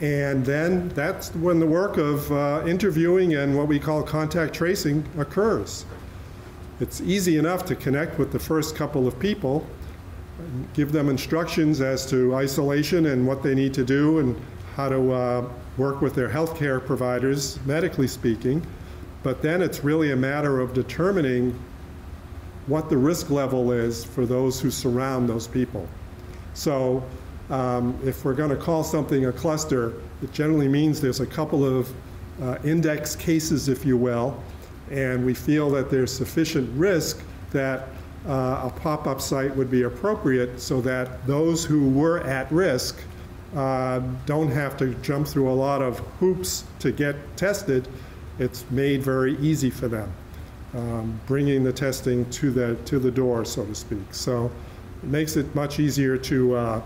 and then that's when the work of uh, interviewing and what we call contact tracing occurs. It's easy enough to connect with the first couple of people, give them instructions as to isolation and what they need to do and how to uh, work with their healthcare providers, medically speaking. But then it's really a matter of determining what the risk level is for those who surround those people. So um, if we're going to call something a cluster, it generally means there's a couple of uh, index cases, if you will, and we feel that there's sufficient risk that uh, a pop-up site would be appropriate so that those who were at risk uh, don't have to jump through a lot of hoops to get tested. It's made very easy for them um, bringing the testing to the, to the door, so to speak. So it makes it much easier to, uh,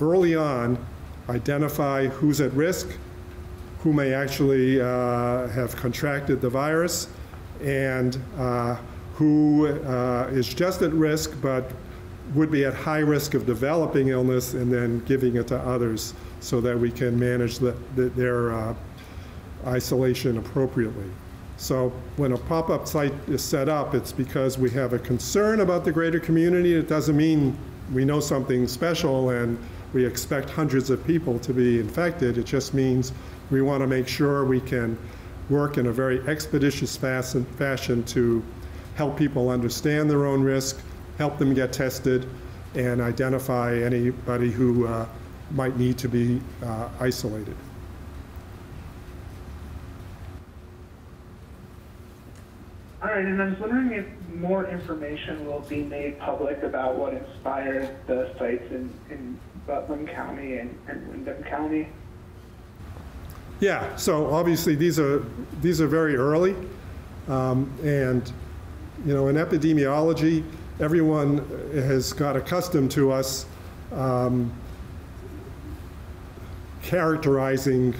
early on, identify who's at risk, who may actually uh, have contracted the virus, and uh, who uh, is just at risk but would be at high risk of developing illness and then giving it to others so that we can manage the, the, their uh, isolation appropriately. So when a pop-up site is set up, it's because we have a concern about the greater community. It doesn't mean we know something special and we expect hundreds of people to be infected. It just means we want to make sure we can work in a very expeditious fashion to help people understand their own risk, help them get tested, and identify anybody who uh, might need to be uh, isolated. And I was wondering if more information will be made public about what inspired the sites in, in Rutland County and, and Windham County. Yeah, so obviously these are these are very early, um, and you know in epidemiology, everyone has got accustomed to us um, characterizing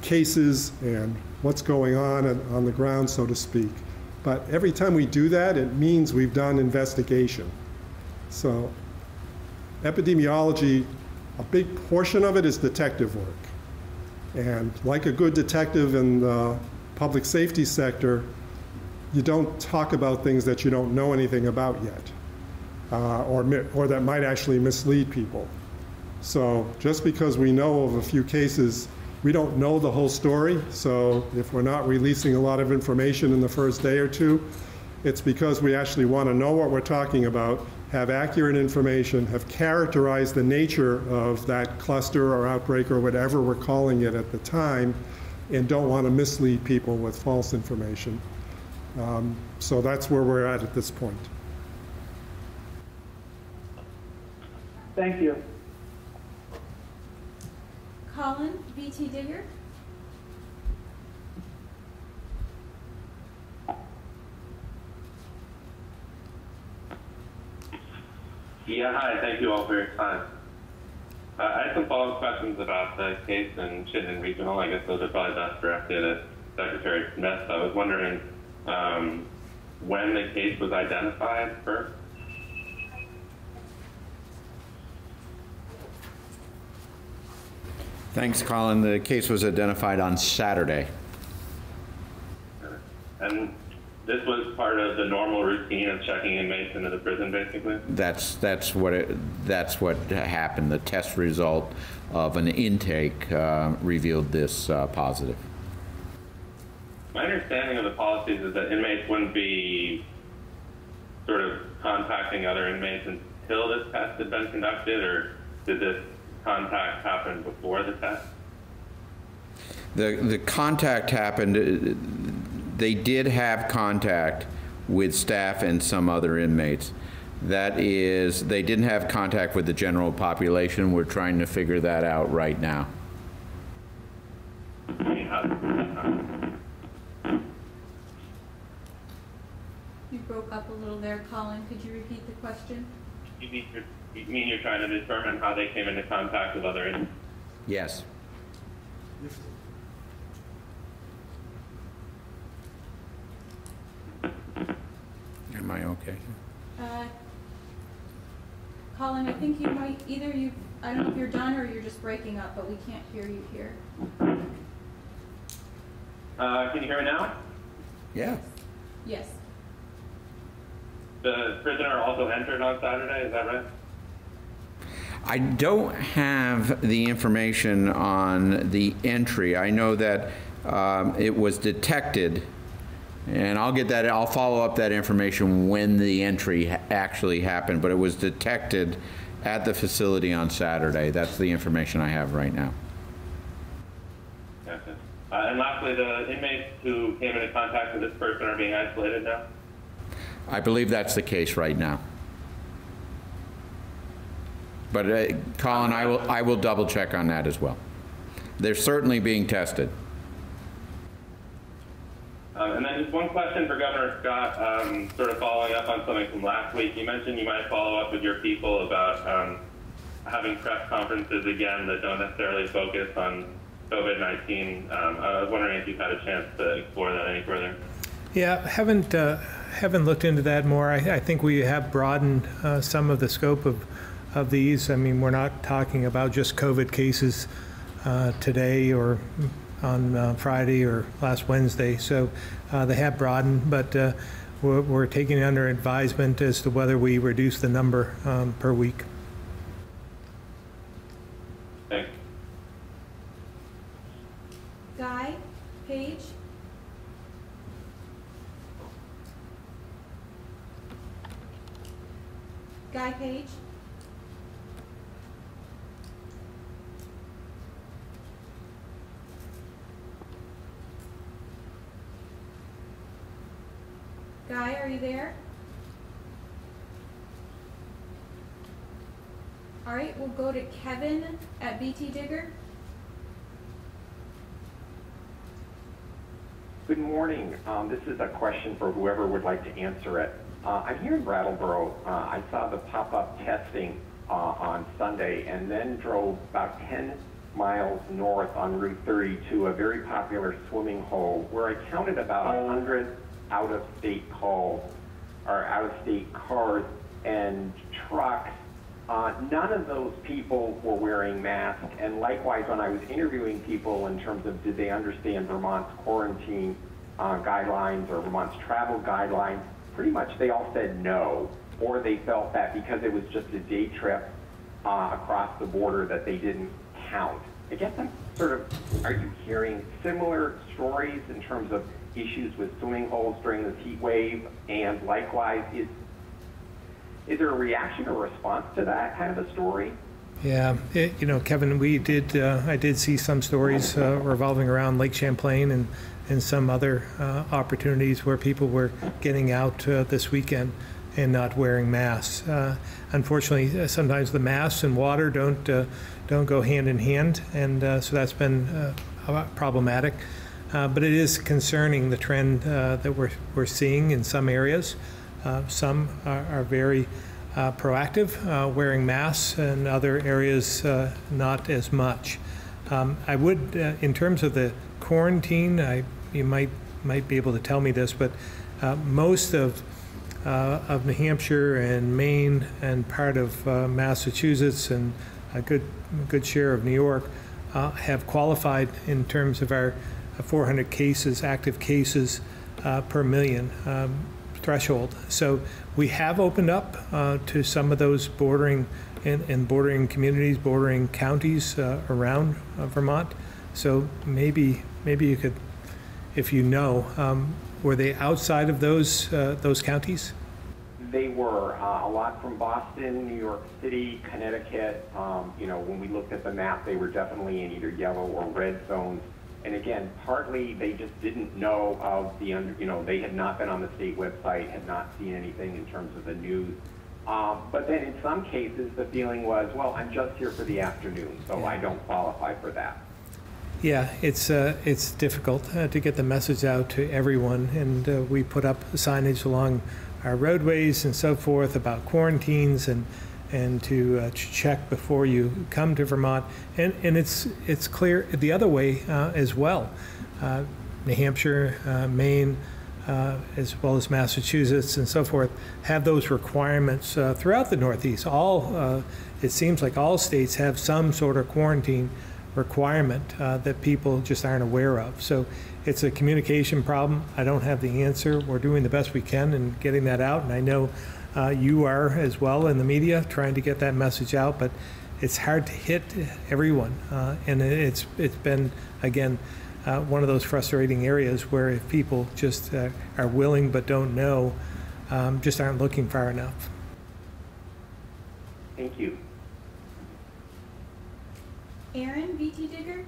cases and what's going on on the ground, so to speak. But every time we do that, it means we've done investigation. So epidemiology, a big portion of it is detective work. And like a good detective in the public safety sector, you don't talk about things that you don't know anything about yet, uh, or, or that might actually mislead people. So just because we know of a few cases, we don't know the whole story. So if we're not releasing a lot of information in the first day or two, it's because we actually want to know what we're talking about, have accurate information, have characterized the nature of that cluster or outbreak or whatever we're calling it at the time, and don't want to mislead people with false information. Um, So that's where we're at at this point. Thank you. Colin, VTDigger. Yeah, hi, thank you all for your time. Uh, I had some follow-up questions about the case in Chittenden Regional. I guess those are probably best directed at Secretary Smith. I was wondering um, when the case was identified first. Thanks, Colin. The case was identified on Saturday. And this was part of the normal routine of checking inmates into the prison, basically? That's, that's what it, that's what happened. The test result of an intake uh, revealed this uh, positive. My understanding of the policies is that inmates wouldn't be sort of contacting other inmates until this test had been conducted, or did this contact happen before the test? The, the contact happened, they did have contact with staff and some other inmates. That is, they didn't have contact with the general population. We're trying to figure that out right now. You broke up a little there, Colin. Could you repeat the question? You mean you're, you mean you're trying to determine how they came into contact with other inmates? Yes. Am I okay? Uh, Colin, I think you might, either you, I don't know if you're done or you're just breaking up, but we can't hear you here. Uh, can you hear me now? Yeah. Yes. The prisoner also entered on Saturday, is that right? I don't have the information on the entry. I know that um, it was detected, and I'll get that, I'll follow up that information when the entry ha- actually happened, but it was detected at the facility on Saturday. That's the information I have right now. Gotcha. Uh, and lastly, the inmates who came into contact with this person are being isolated now? I believe that's the case right now. But uh, Colin, I will, I will double check on that as well. They're certainly being tested. Um, and then just one question for Governor Scott, um, sort of following up on something from last week. You mentioned you might follow up with your people about um, having press conferences again that don't necessarily focus on COVID-19. Um, I was wondering if you've had a chance to explore that any further. Yeah, haven't, uh, haven't looked into that more. I, I think we have broadened uh, some of the scope of, of these. I mean, we're not talking about just COVID cases uh, today or on uh, Friday or last Wednesday. So uh, they have broadened, but uh, we're, we're taking under advisement as to whether we reduce the number um, per week. Thanks. Guy, Page? Guy Page? Guy, are you there? All right, we'll go to Kevin at VTDigger. Good morning. Um, this is a question for whoever would like to answer it. Uh, I'm here in Brattleboro. Uh, I saw the pop-up testing uh, on Sunday and then drove about 10 miles north on Route 30 to a very popular swimming hole where I counted about 100 out-of-state calls or out-of-state cars and trucks. Uh, none of those people were wearing masks, and likewise, when I was interviewing people in terms of did they understand Vermont's quarantine uh, guidelines or Vermont's travel guidelines, pretty much they all said no, or they felt that because it was just a day trip uh, across the border that they didn't count. I guess I'm sort of, are you hearing similar stories in terms of issues with swimming holes during this heat wave? And likewise, is, is there a reaction or response to that kind of a story? Yeah, it, you know, Kevin, we did, uh, I did see some stories uh, revolving around Lake Champlain and, and some other uh, opportunities where people were getting out uh, this weekend and not wearing masks. Uh, unfortunately, uh, sometimes the masks and water don't, uh, don't go hand in hand, and uh, so that's been problematic. But it is concerning the trend that we're, we're seeing in some areas. Some are, are very proactive, wearing masks, and other areas not as much. Um, I would, in terms of the quarantine, I, you might might be able to tell me this, but uh, most of uh, of New Hampshire and Maine and part of uh, Massachusetts and a good good share of New York uh, have qualified in terms of our 400 cases, active cases uh, per million um, threshold. So we have opened up uh, to some of those bordering and, and bordering communities, bordering counties uh, around uh, Vermont. So maybe maybe you could, if you know, um, were they outside of those uh, those counties? They were uh, a lot from Boston, New York City, Connecticut. Um, you know, when we looked at the map, they were definitely in either yellow or red zones. And again, partly they just didn't know of the, under, you know, they had not been on the state website, had not seen anything in terms of the news. Um, but then in some cases, the feeling was, well, I'm just here for the afternoon, so I don't qualify for that. Yeah, it's uh, it's difficult uh, to get the message out to everyone, and uh, we put up signage along our roadways and so forth about quarantines and and to uh, check before you come to Vermont. And, and it's, it's clear the other way uh, as well. Uh, New Hampshire, Maine, as well as Massachusetts and so forth, have those requirements throughout the Northeast. All, it seems like all states have some sort of quarantine requirement that people just aren't aware of. So it's a communication problem. I don't have the answer. We're doing the best we can in getting that out, and I know uh, you are as well in the media trying to get that message out, but it's hard to hit everyone. Uh, and it's, it's been, again, uh, one of those frustrating areas where if people just uh, are willing but don't know, um, just aren't looking far enough. Thank you. Aaron, VTDigger?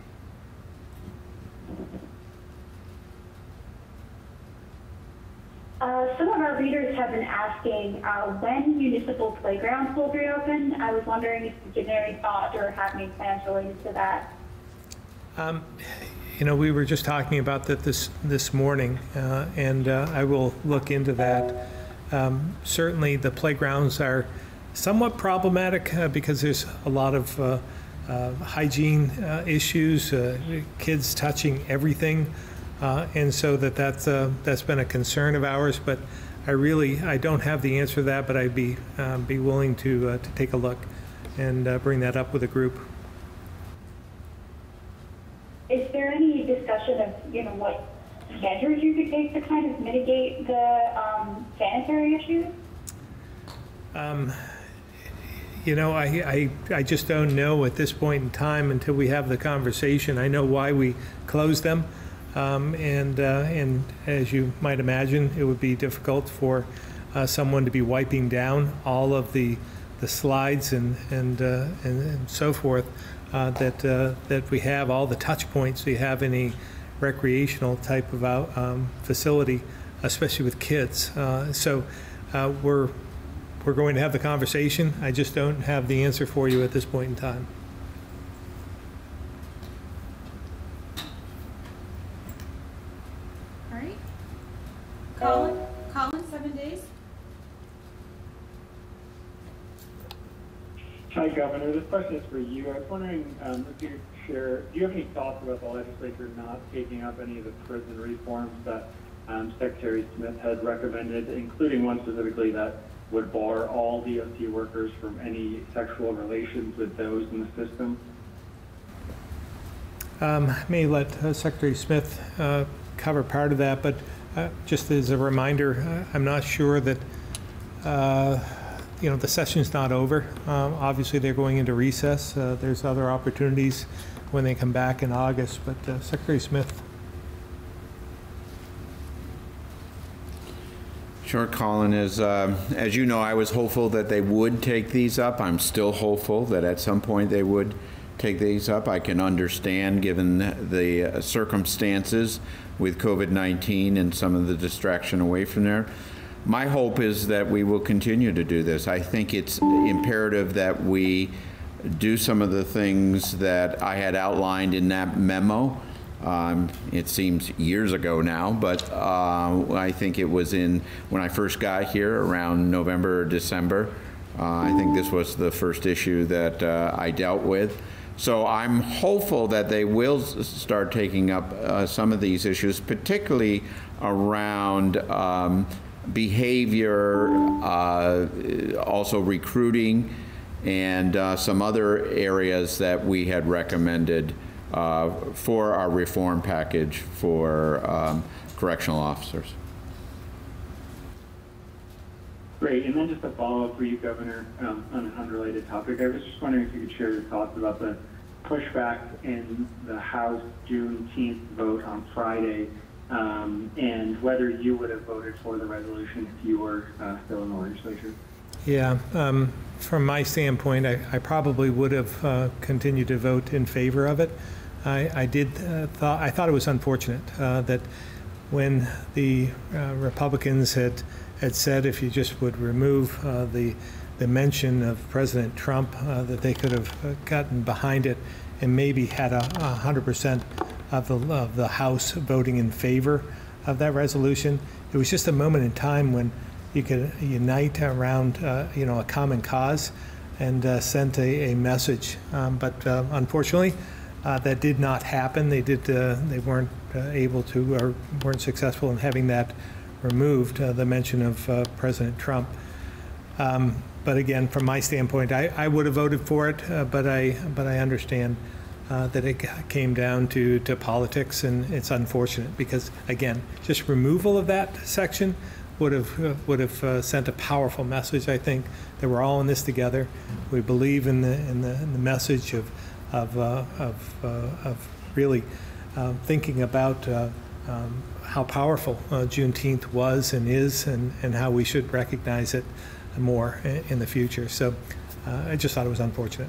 Uh, some of our readers have been asking uh, when municipal playgrounds will reopen. I was wondering if you give any thought or have any plans related to that. Um, you know, we were just talking about that this this morning, uh, and uh, I will look into that. Um, certainly, the playgrounds are somewhat problematic uh, because there's a lot of uh, hygiene issues, kids touching everything. Uh, and so that that's, uh, that's been a concern of ours, but I really, I don't have the answer to that, but I'd be, um, be willing to, uh, to take a look and uh, bring that up with a group. Is there any discussion of, you know, what measures you could take to kind of mitigate the um, sanitary issues? Um, you know, I, I, I just don't know at this point in time until we have the conversation. I know why we closed them. Um, and, uh, and as you might imagine, it would be difficult for uh, someone to be wiping down all of the, the slides and, and, uh, and, and, so forth uh, that, uh, that we have, all the touch points we have in a recreational type of out, um, facility, especially with kids. Uh, so we're, we're going to have the conversation. I just don't have the answer for you at this point in time. All right. Colin, Colin, seven days? Hi, Governor. This question is for you. I was wondering um, if you could share, do you have any thoughts about the legislature not taking up any of the prison reforms that um, Secretary Smith had recommended, including one specifically that would bar all DOC workers from any sexual relations with those in the system? Um, May let uh, Secretary Smith uh, cover part of that, but uh, just as a reminder, uh, I'm not sure that, uh, you know, the session's not over. Um, Obviously, they're going into recess. Uh, There's other opportunities when they come back in August, but Secretary Smith Sure, Colin, as, um, as you know, I was hopeful that they would take these up. I'm still hopeful that at some point they would take these up. I can understand, given the uh, circumstances with COVID-19 and some of the distraction away from there. My hope is that we will continue to do this. I think it's imperative that we do some of the things that I had outlined in that memo. Um, it seems years ago now, but uh, I think it was in when I first got here around November or December. Uh, I think this was the first issue that uh, I dealt with. So I'm hopeful that they will start taking up uh, some of these issues, particularly around um, behavior, uh, also recruiting, and uh, some other areas that we had recommended uh, for our reform package for um, correctional officers. Great. And then just a follow-up for you, Governor, um, on an unrelated topic. I was just wondering if you could share your thoughts about the pushback in the House Juneteenth vote on Friday, um, and whether you would have voted for the resolution if you were uh, still in the legislature. Yeah, um, from my standpoint, I, I probably would have uh, continued to vote in favor of it. I, I did uh, thought I thought it was unfortunate uh, that when the uh, Republicans had had said if you just would remove uh, the the mention of President Trump, uh, that they could have uh, gotten behind it and maybe had a, hundred percent of the of the House voting in favor of that resolution. It was just a moment in time when you could unite around you know a common cause and sent a, a message. Um, but unfortunately, uh, that did not happen. They did uh, they weren't uh, able to or weren't successful in having that removed. Uh, the mention of uh, President Trump. Um, but again, from my standpoint, I, I would have voted for it. Uh, but I but I understand. That it came down to, to politics, and it's unfortunate because, again, just removal of that section would have would have sent a powerful message. I think that we're all in this together. We believe in the in the, in the message of of uh, of, uh, of really uh, thinking about uh, um, how powerful uh, Juneteenth was and is, and, and how we should recognize it more in, in the future. So uh, I just thought it was unfortunate.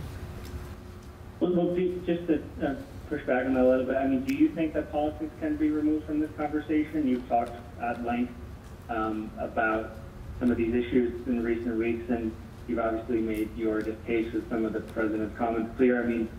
Well, well, just to uh, push back on that a little bit, I mean, do you think that politics can be removed from this conversation? You've talked at length um, about some of these issues in recent weeks, and you've obviously made your distaste with some of the president's comments clear. I mean,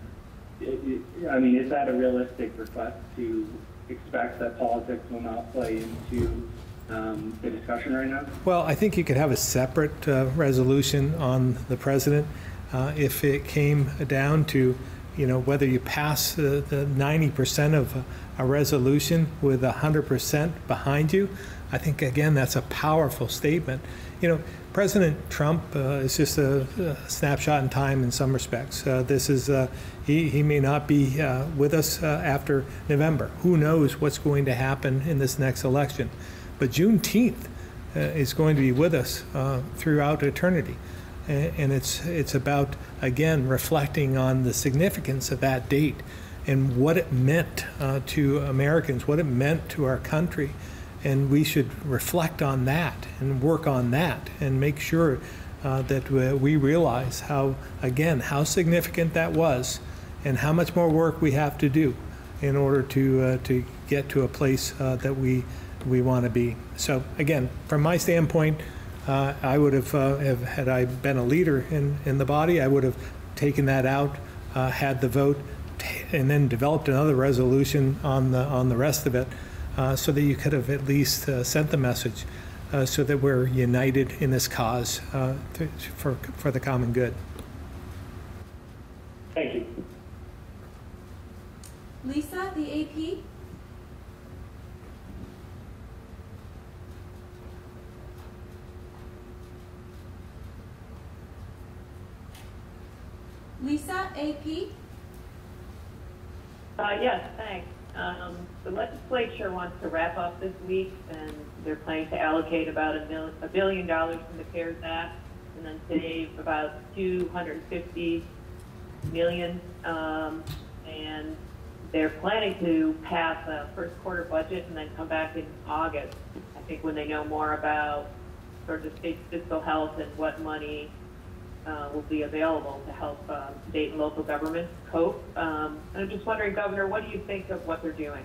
i- mean, is that a realistic request to expect that politics will not play into um, the discussion right now? Well, I think you could have a separate uh, resolution on the president uh, if it came down to, you know, whether you pass the the 90% of a- a resolution with 100% behind you. I think, again, that's a powerful statement. You know, President Trump uh, is just a a snapshot in time in some respects. Uh, This is, uh, he he may not be uh, with us uh, after November. Who knows what's going to happen in this next election? But Juneteenth uh, is going to be with us throughout eternity. A- And it's, it's about, again, reflecting on the significance of that date and what it meant to Americans, what it meant to our country. And we should reflect on that and work on that and make sure uh, that we realize how, again, how significant that was and how much more work we have to do in order to, uh, to get to a place uh, that we, we want to be. So again, from my standpoint, uh, I would have, uh, have, had I been a leader in, in the body, I would have taken that out, uh, had the vote, and then developed another resolution on the, on the rest of it, so that you could have at least uh, sent the message, uh, so that we're united in this cause uh, to, for, for the common good. Thank you. Lisa, the AP? Lisa, AP? Uh, yes, thanks. Um, the legislature wants to wrap up this week, and they're planning to allocate about a, mil- a billion dollars from the CARES Act, and then save about 250 million. Um, and they're planning to pass a first quarter budget and then come back in August. I think when they know more about sort of the state's fiscal health and what money uh, will be available to help um, state and local governments cope. Um, and I'm just wondering, Governor, what do you think of what they're doing?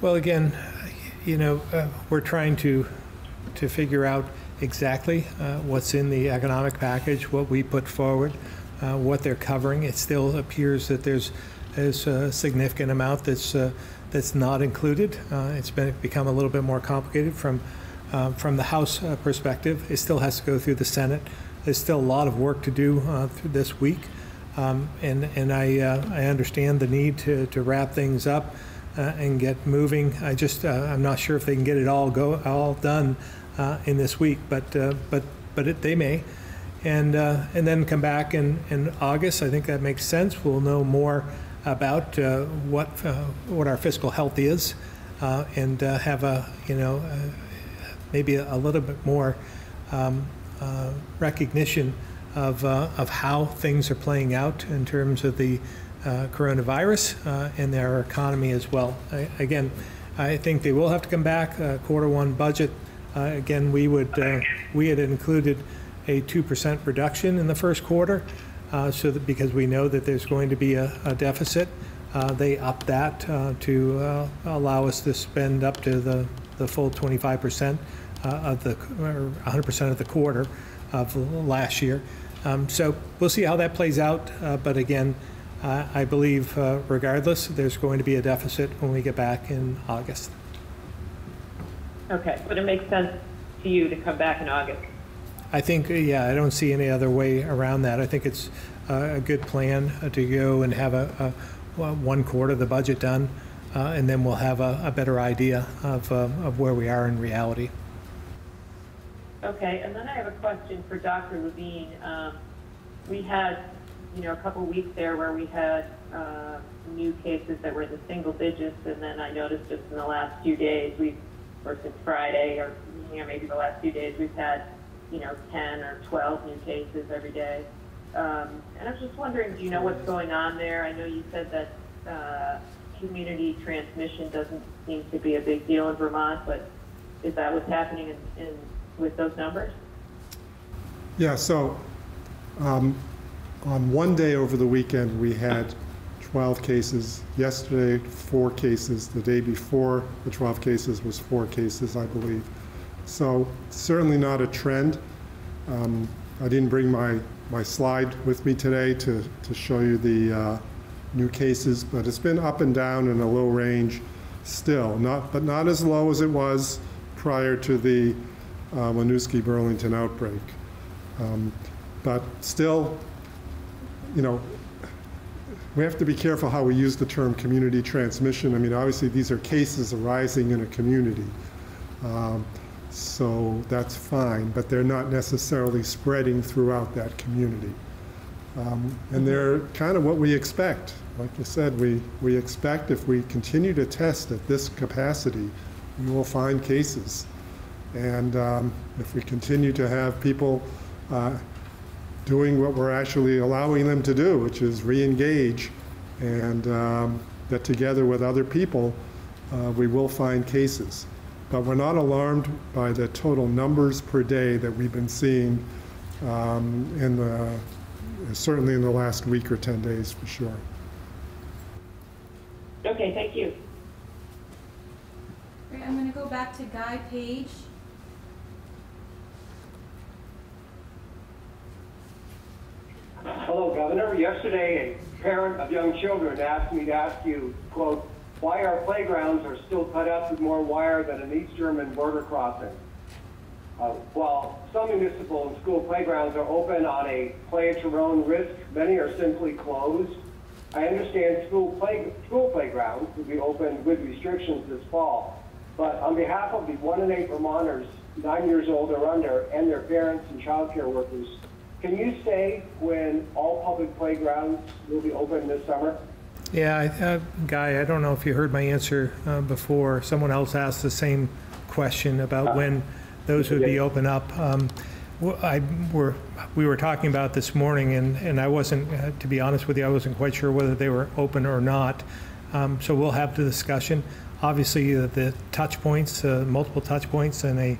Well, again, you know, uh, we're trying to, to figure out exactly uh, what's in the economic package, what we put forward, uh, what they're covering. It still appears that there's, there's a significant amount that's, uh, that's not included. Uh, It's been, become a little bit more complicated from, uh, from the House uh, perspective. It still has to go through the Senate. There's still a lot of work to do uh, through this week. Um, And, and I, uh, I understand the need to, to wrap things up and get moving. I just, I'm not sure if they can get it all go, all done in this week, but, but, but it- they may. And, and then come back in, in August. I think that makes sense. We'll know more about what, what our fiscal health is uh, and uh, have a, you know, maybe a little bit more um, uh, recognition of, uh, of how things are playing out in terms of the uh, coronavirus uh, and their economy as well. I, again, I think they will have to come back. Uh, quarter one budget. Again, we would we had included a two percent reduction in the first quarter, so that because we know that there's going to be a, a deficit, uh, they upped that uh, to uh, allow us to spend up to the the full 25 percent uh, of the or 100 percent of the quarter of last year. Um, so we'll see how that plays out. Uh, but again, uh, I believe uh, regardless, there's going to be a deficit when we get back in August. Okay, but it makes sense to you to come back in August. I think, uh, yeah, I don't see any other way around that. I think it's uh, a good plan uh, to go and have a, a one quarter of the budget done, uh, and then we'll have a, a better idea of, uh, of where we are in reality. Okay, and then I have a question for Dr. Levine. Um, we had, you know, a couple weeks there where we had uh, new cases that were in the single digits, and then I noticed just in the last few days, we've, or since Friday, or you know, maybe the last few days, we've had, you know, 10 or 12 new cases every day. Um, and I was just wondering, do you know what's going on there? I know you said that uh, community transmission doesn't seem to be a big deal in Vermont, but is that what's happening in, in with those numbers? Yeah, so um, on one day over the weekend, we had 12 cases. Yesterday, four cases. The day before the 12 cases was four cases, I believe. So certainly not a trend. Um, I didn't bring my, my slide with me today to, to show you the uh, new cases, but it's been up and down in a low range still, not, but not as low as it was prior to the uh, Winooski Burlington outbreak. Um, But still, you know, we have to be careful how we use the term community transmission. I mean, obviously, these are cases arising in a community. Um, So that's fine, but they're not necessarily spreading throughout that community. Um, And they're kind of what we expect. Like you said, we, we expect if we continue to test at this capacity, we will find cases. And um, if we continue to have people uh, doing what we're actually allowing them to do, which is re-engage, and um, that together with other people, uh, we will find cases. But we're not alarmed by the total numbers per day that we've been seeing um, in the, Uh, certainly in the last week or 10 days, for sure. Okay, thank you. Great, I'm gonna go back to Guy Page. Hello, Governor. Yesterday, a parent of young children asked me to ask you, quote, why our playgrounds are still cut up with more wire than an East German border crossing. Uh, While some municipal and school playgrounds are open on a play at your own risk, many are simply closed. I understand school play, school playgrounds will be open with restrictions this fall, but on behalf of the one in eight Vermonters, nine years old or under, and their parents and childcare workers, can you say when all public playgrounds will be open this summer? Yeah, I- uh, Guy, I don't know if you heard my answer uh, before. Someone else asked the same question about when those would be open up. Um, I, were, we were talking about this morning, and, and I wasn't, uh, to be honest with you, I wasn't quite sure whether they were open or not. Um, So we'll have the discussion. Obviously, uh, the touch points, uh, multiple touch points in a,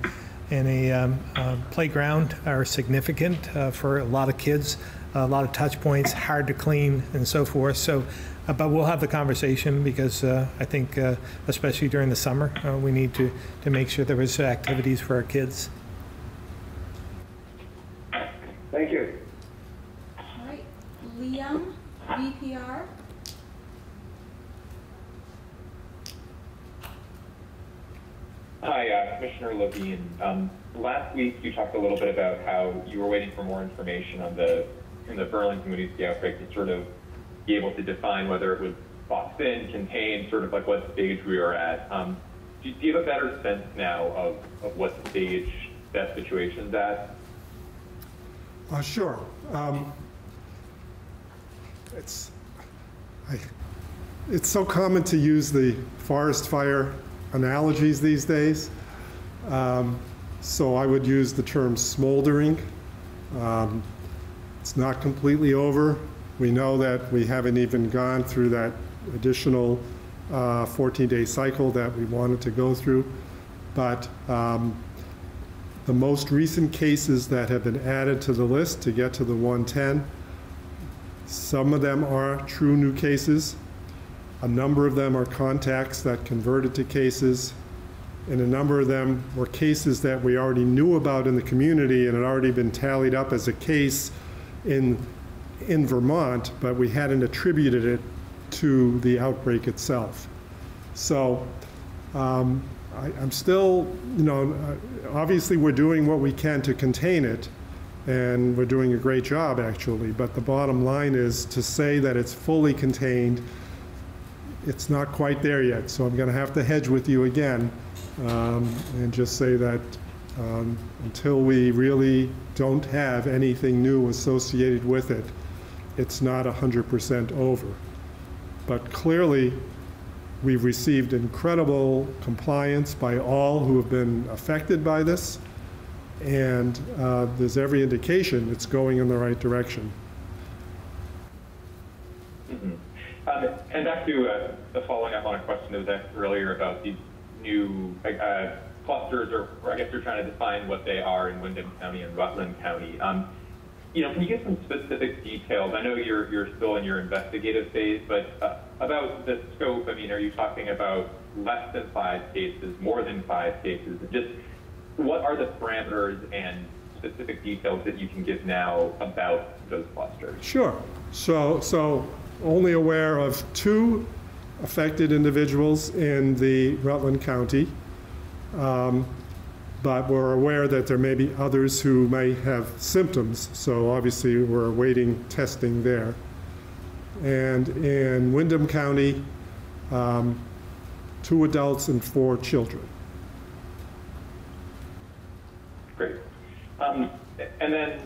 in a um, uh, playground are significant uh, for a lot of kids, a lot of touch points, hard to clean and so forth. So, uh, but we'll have the conversation because uh, I think, uh, especially during the summer, uh, we need to, to make sure there is activities for our kids. Thank you. All right, Liam, VPR. Hi, uh, Commissioner Levine. Um, last week you talked a little bit about how you were waiting for more information on the in the Burlington Community outbreak to sort of be able to define whether it was boxed in, contained, sort of like what stage we are at. Um, do, you have a better sense now of, of what stage that situation's at? Uh, Sure. Um, It's, I- it's so common to use the forest fire analogies these days. Um, So I would use the term smoldering. Um, It's not completely over. We know that we haven't even gone through that additional 14-day cycle that we wanted to go through. But um, the most recent cases that have been added to the list to get to the 110, some of them are true new cases. A number of them are contacts that converted to cases. And a number of them were cases that we already knew about in the community and had already been tallied up as a case in, in Vermont, but we hadn't attributed it to the outbreak itself. So um, I, I'm still, you know, obviously we're doing what we can to contain it, and we're doing a great job actually. But the bottom line is to say that it's fully contained, it's not quite there yet. So I'm going to have to hedge with you again um, and just say that um, until we really don't have anything new associated with it, it's not 100% over. But clearly, We've received incredible compliance by all who have been affected by this, and uh, there's every indication it's going in the right direction. Mhm. Um, and back to uh, the following up on a question that was asked earlier about these new uh, clusters, or, or I guess you're trying to define what they are in Windham County and Rutland County. Um, you know, can you give some specific details? I know you're you're still in your investigative phase, but uh, about the scope. I mean, are you talking about less than five cases, more than five cases? Just what are the parameters and specific details that you can give now about those clusters? Sure. So, so only aware of two affected individuals in the Rutland County. Um, but we're aware that there may be others who may have symptoms, so obviously we're awaiting testing there. And in Windham County, um, two adults and four children. Great. Um, and then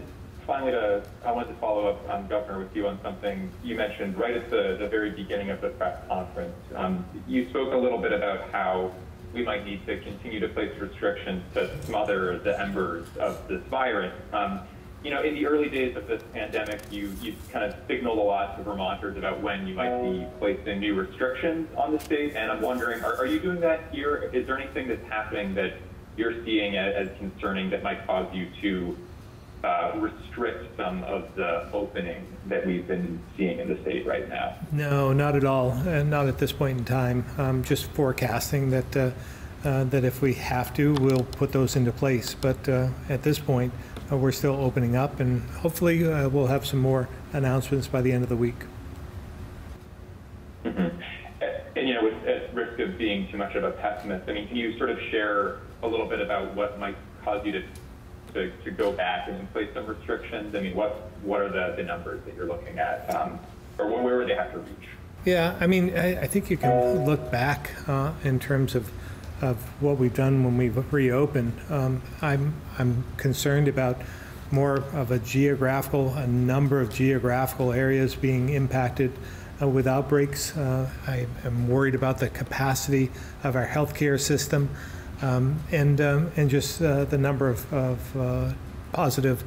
finally, to, I wanted to follow up, um, Governor, with you on something you mentioned right at the, the very beginning of the press conference. Um, you spoke a little bit about how we might need to continue to place restrictions to smother the embers of this virus. Um, you know, in the early days of this pandemic, you, you kind of signaled a lot to Vermonters about when you might be placing new restrictions on the state. And I'm wondering, are, are you doing that here? Is there anything that's happening that you're seeing as, as concerning that might cause you to uh, restrict some of the opening that we've been seeing in the state right now? No, not at all, and not at this point in time. I'm Just forecasting that, uh, uh, that if we have to, we'll put those into place. But uh, at this point, uh, we're still opening up, and hopefully uh, we'll have some more announcements by the end of the week. And, you know, with, at risk of being too much of a pessimist, I mean, can you sort of share a little bit about what might cause you to to, to go back and place some restrictions? I mean, what, what are the, the numbers that you're looking at? Um, or where would they have to reach? Yeah, I mean, I, I think you can look back uh, in terms of, of what we've done when we've reopened. Um, I'm, I'm concerned about more of a geographical, a number of geographical areas being impacted uh, with outbreaks. Uh, I am worried about the capacity of our healthcare system um, and, um, and just uh, the number of, of uh, positive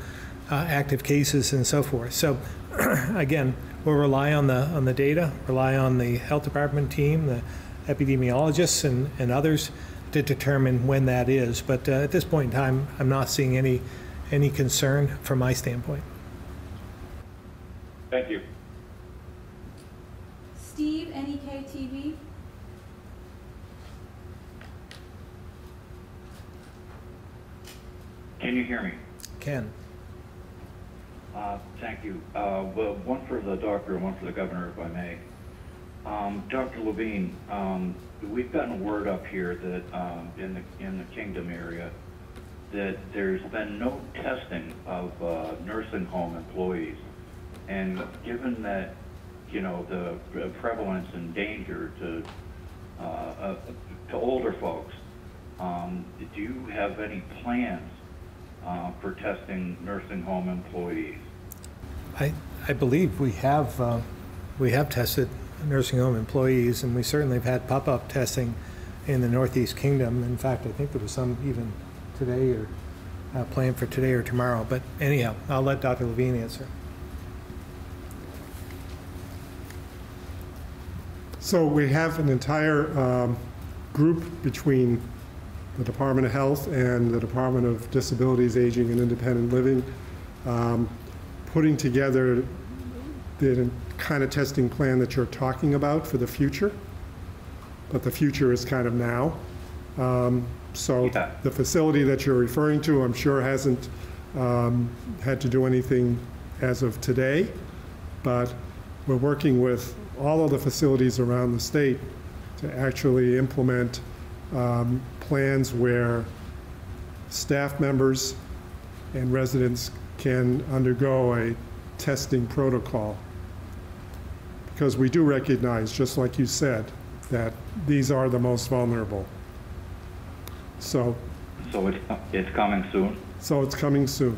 uh, active cases and so forth. So again, we'll rely on the, on the data, rely on the health department team, the epidemiologists and, and others to determine when that is. But uh, at this point in time, I'm not seeing any, any concern from my standpoint. Thank you. Steve, NEK Can you hear me? Ken. Uh, Thank you. Uh, Well, one for the doctor and one for the governor, if I may. Um, Dr. Levine, um, we've gotten word up here that um, in the, in the Kingdom area, that there's been no testing of uh, nursing home employees. And given that, you know, the prevalence and danger to, uh, uh, to older folks, um, do you have any plans uh, for testing nursing home employees? I, I believe we have, uh, we have tested nursing home employees, and we certainly have had pop-up testing in the Northeast Kingdom. In fact, I think there was some even today or uh, planned for today or tomorrow. But anyhow, I'll let Dr. Levine answer. So we have an entire um, group between the Department of Health and the Department of Disabilities, Aging, and Independent Living, um, putting together the kind of testing plan that you're talking about for the future. But the future is kind of now. Um, so the facility that you're referring to, I'm sure hasn't um, had to do anything as of today, but we're working with all of the facilities around the state to actually implement um, plans where staff members and residents can undergo a testing protocol. Because we do recognize, just like you said, that these are the most vulnerable. So, So it's, it's coming soon? so it's coming soon,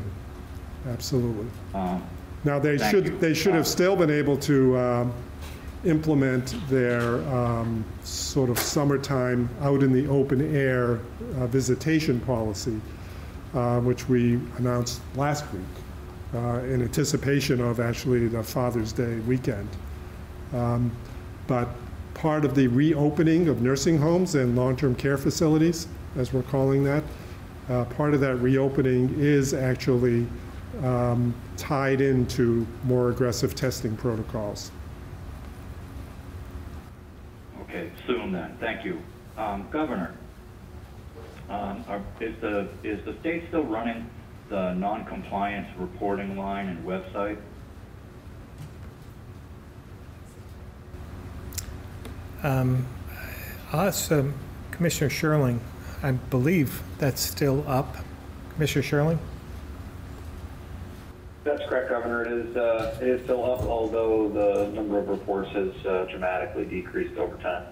absolutely. Um, Now, they should, you. they should Uh, have still been able to um, implement their um, sort of summertime, out in the open air uh, visitation policy, uh, which we announced last week, uh, in anticipation of actually the Father's Day weekend. Um, But part of the reopening of nursing homes and long-term care facilities, as we're calling that, uh, part of that reopening is actually um, tied into more aggressive testing protocols. Okay, soon then, thank you. Um, Governor, um, are- is the, is the state still running the non-compliance reporting line and website? Um, I'll um, Commissioner Schirling. I believe that's still up. Commissioner Schirling? That's correct, Governor. It is, uh, it is still up, although the number of reports has uh, dramatically decreased over time.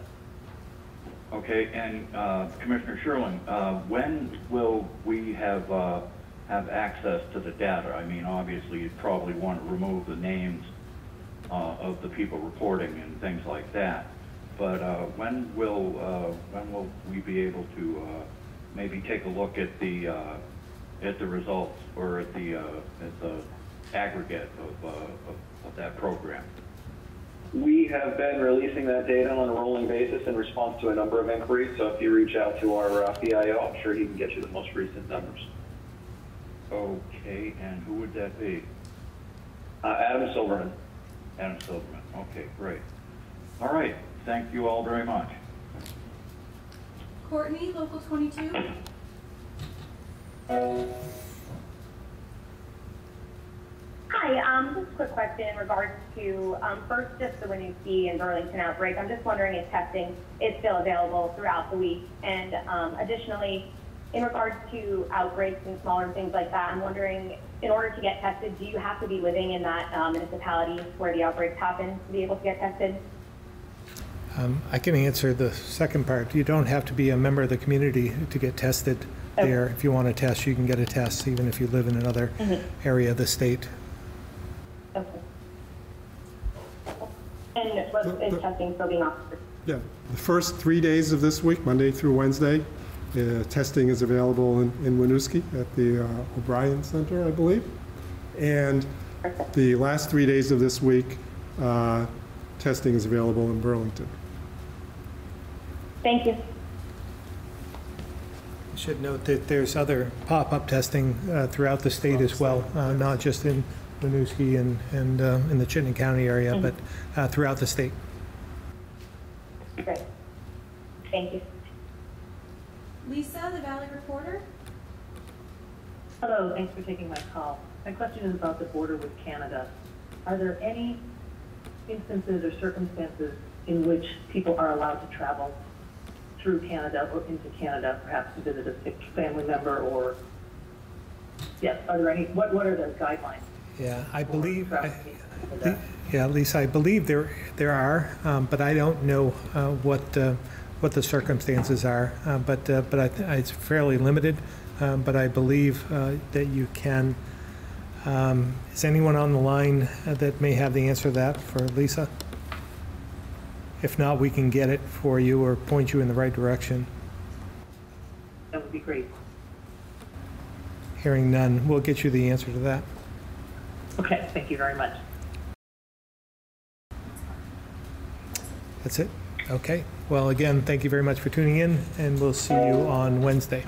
Okay, and uh, Commissioner Schirling, uh, when will we have, uh, have access to the data? I mean, obviously, you'd probably want to remove the names uh, of the people reporting and things like that. But when will, when will we be able to maybe take a look at the, at the results or at the, at the aggregate of, uh, of of that program? We have been releasing that data on a rolling basis in response to a number of inquiries, so if you reach out to our uh, PIO, I'm sure he can get you the most recent numbers. Okay, and who would that be? Uh, Adam Silverman. Adam Silverman, okay, great. All right, thank you all very much. Courtney, Local 22. Hi, um, just a quick question in regards to, um, first, just the Winooski and Burlington outbreak. I'm just wondering if testing is still available throughout the week. And, um, additionally, in regards to outbreaks and smaller things like that, I'm wondering, in order to get tested, do you have to be living in that um, municipality where the outbreaks happen to be able to get tested? Um, I can answer the second part. You don't have to be a member of the community to get tested there. If you want a test, you can get a test even if you live in another Mhm. area of the state. Okay. And what is testing still being offered? Yeah, the first three days of this week, Monday through Wednesday, uh, testing is available in in Winooski at the uh, O'Brien Center, I believe. And the last three days of this week, uh, testing is available in Burlington. Thank you. I should note that there's other pop-up testing uh, throughout the state as well, uh, not just in Winooski and, and uh, in the Chittenden County area, Mhm. but uh, throughout the state. Great. Thank you. Lisa, the Valley Reporter. Hello, thanks for taking my call. My question is about the border with Canada. Are there any instances or circumstances in which people are allowed to travel through Canada or into Canada, perhaps to visit a sick family member or, yes, are there any, what, what are the guidelines? Yeah, I believe, I- yeah, Lisa, I believe there, there are, um, but I don't know uh, what, uh, what the circumstances are. Uh, But, uh, but I th- it's fairly limited, um, but I believe uh, that you can. Um, Is anyone on the line uh, that may have the answer to that for Lisa? If not, we can get it for you or point you in the right direction. That would be great. Hearing none, we'll get you the answer to that. Okay, thank you very much. That's it? Okay. Well, again, thank you very much for tuning in, and we'll see you on Wednesday.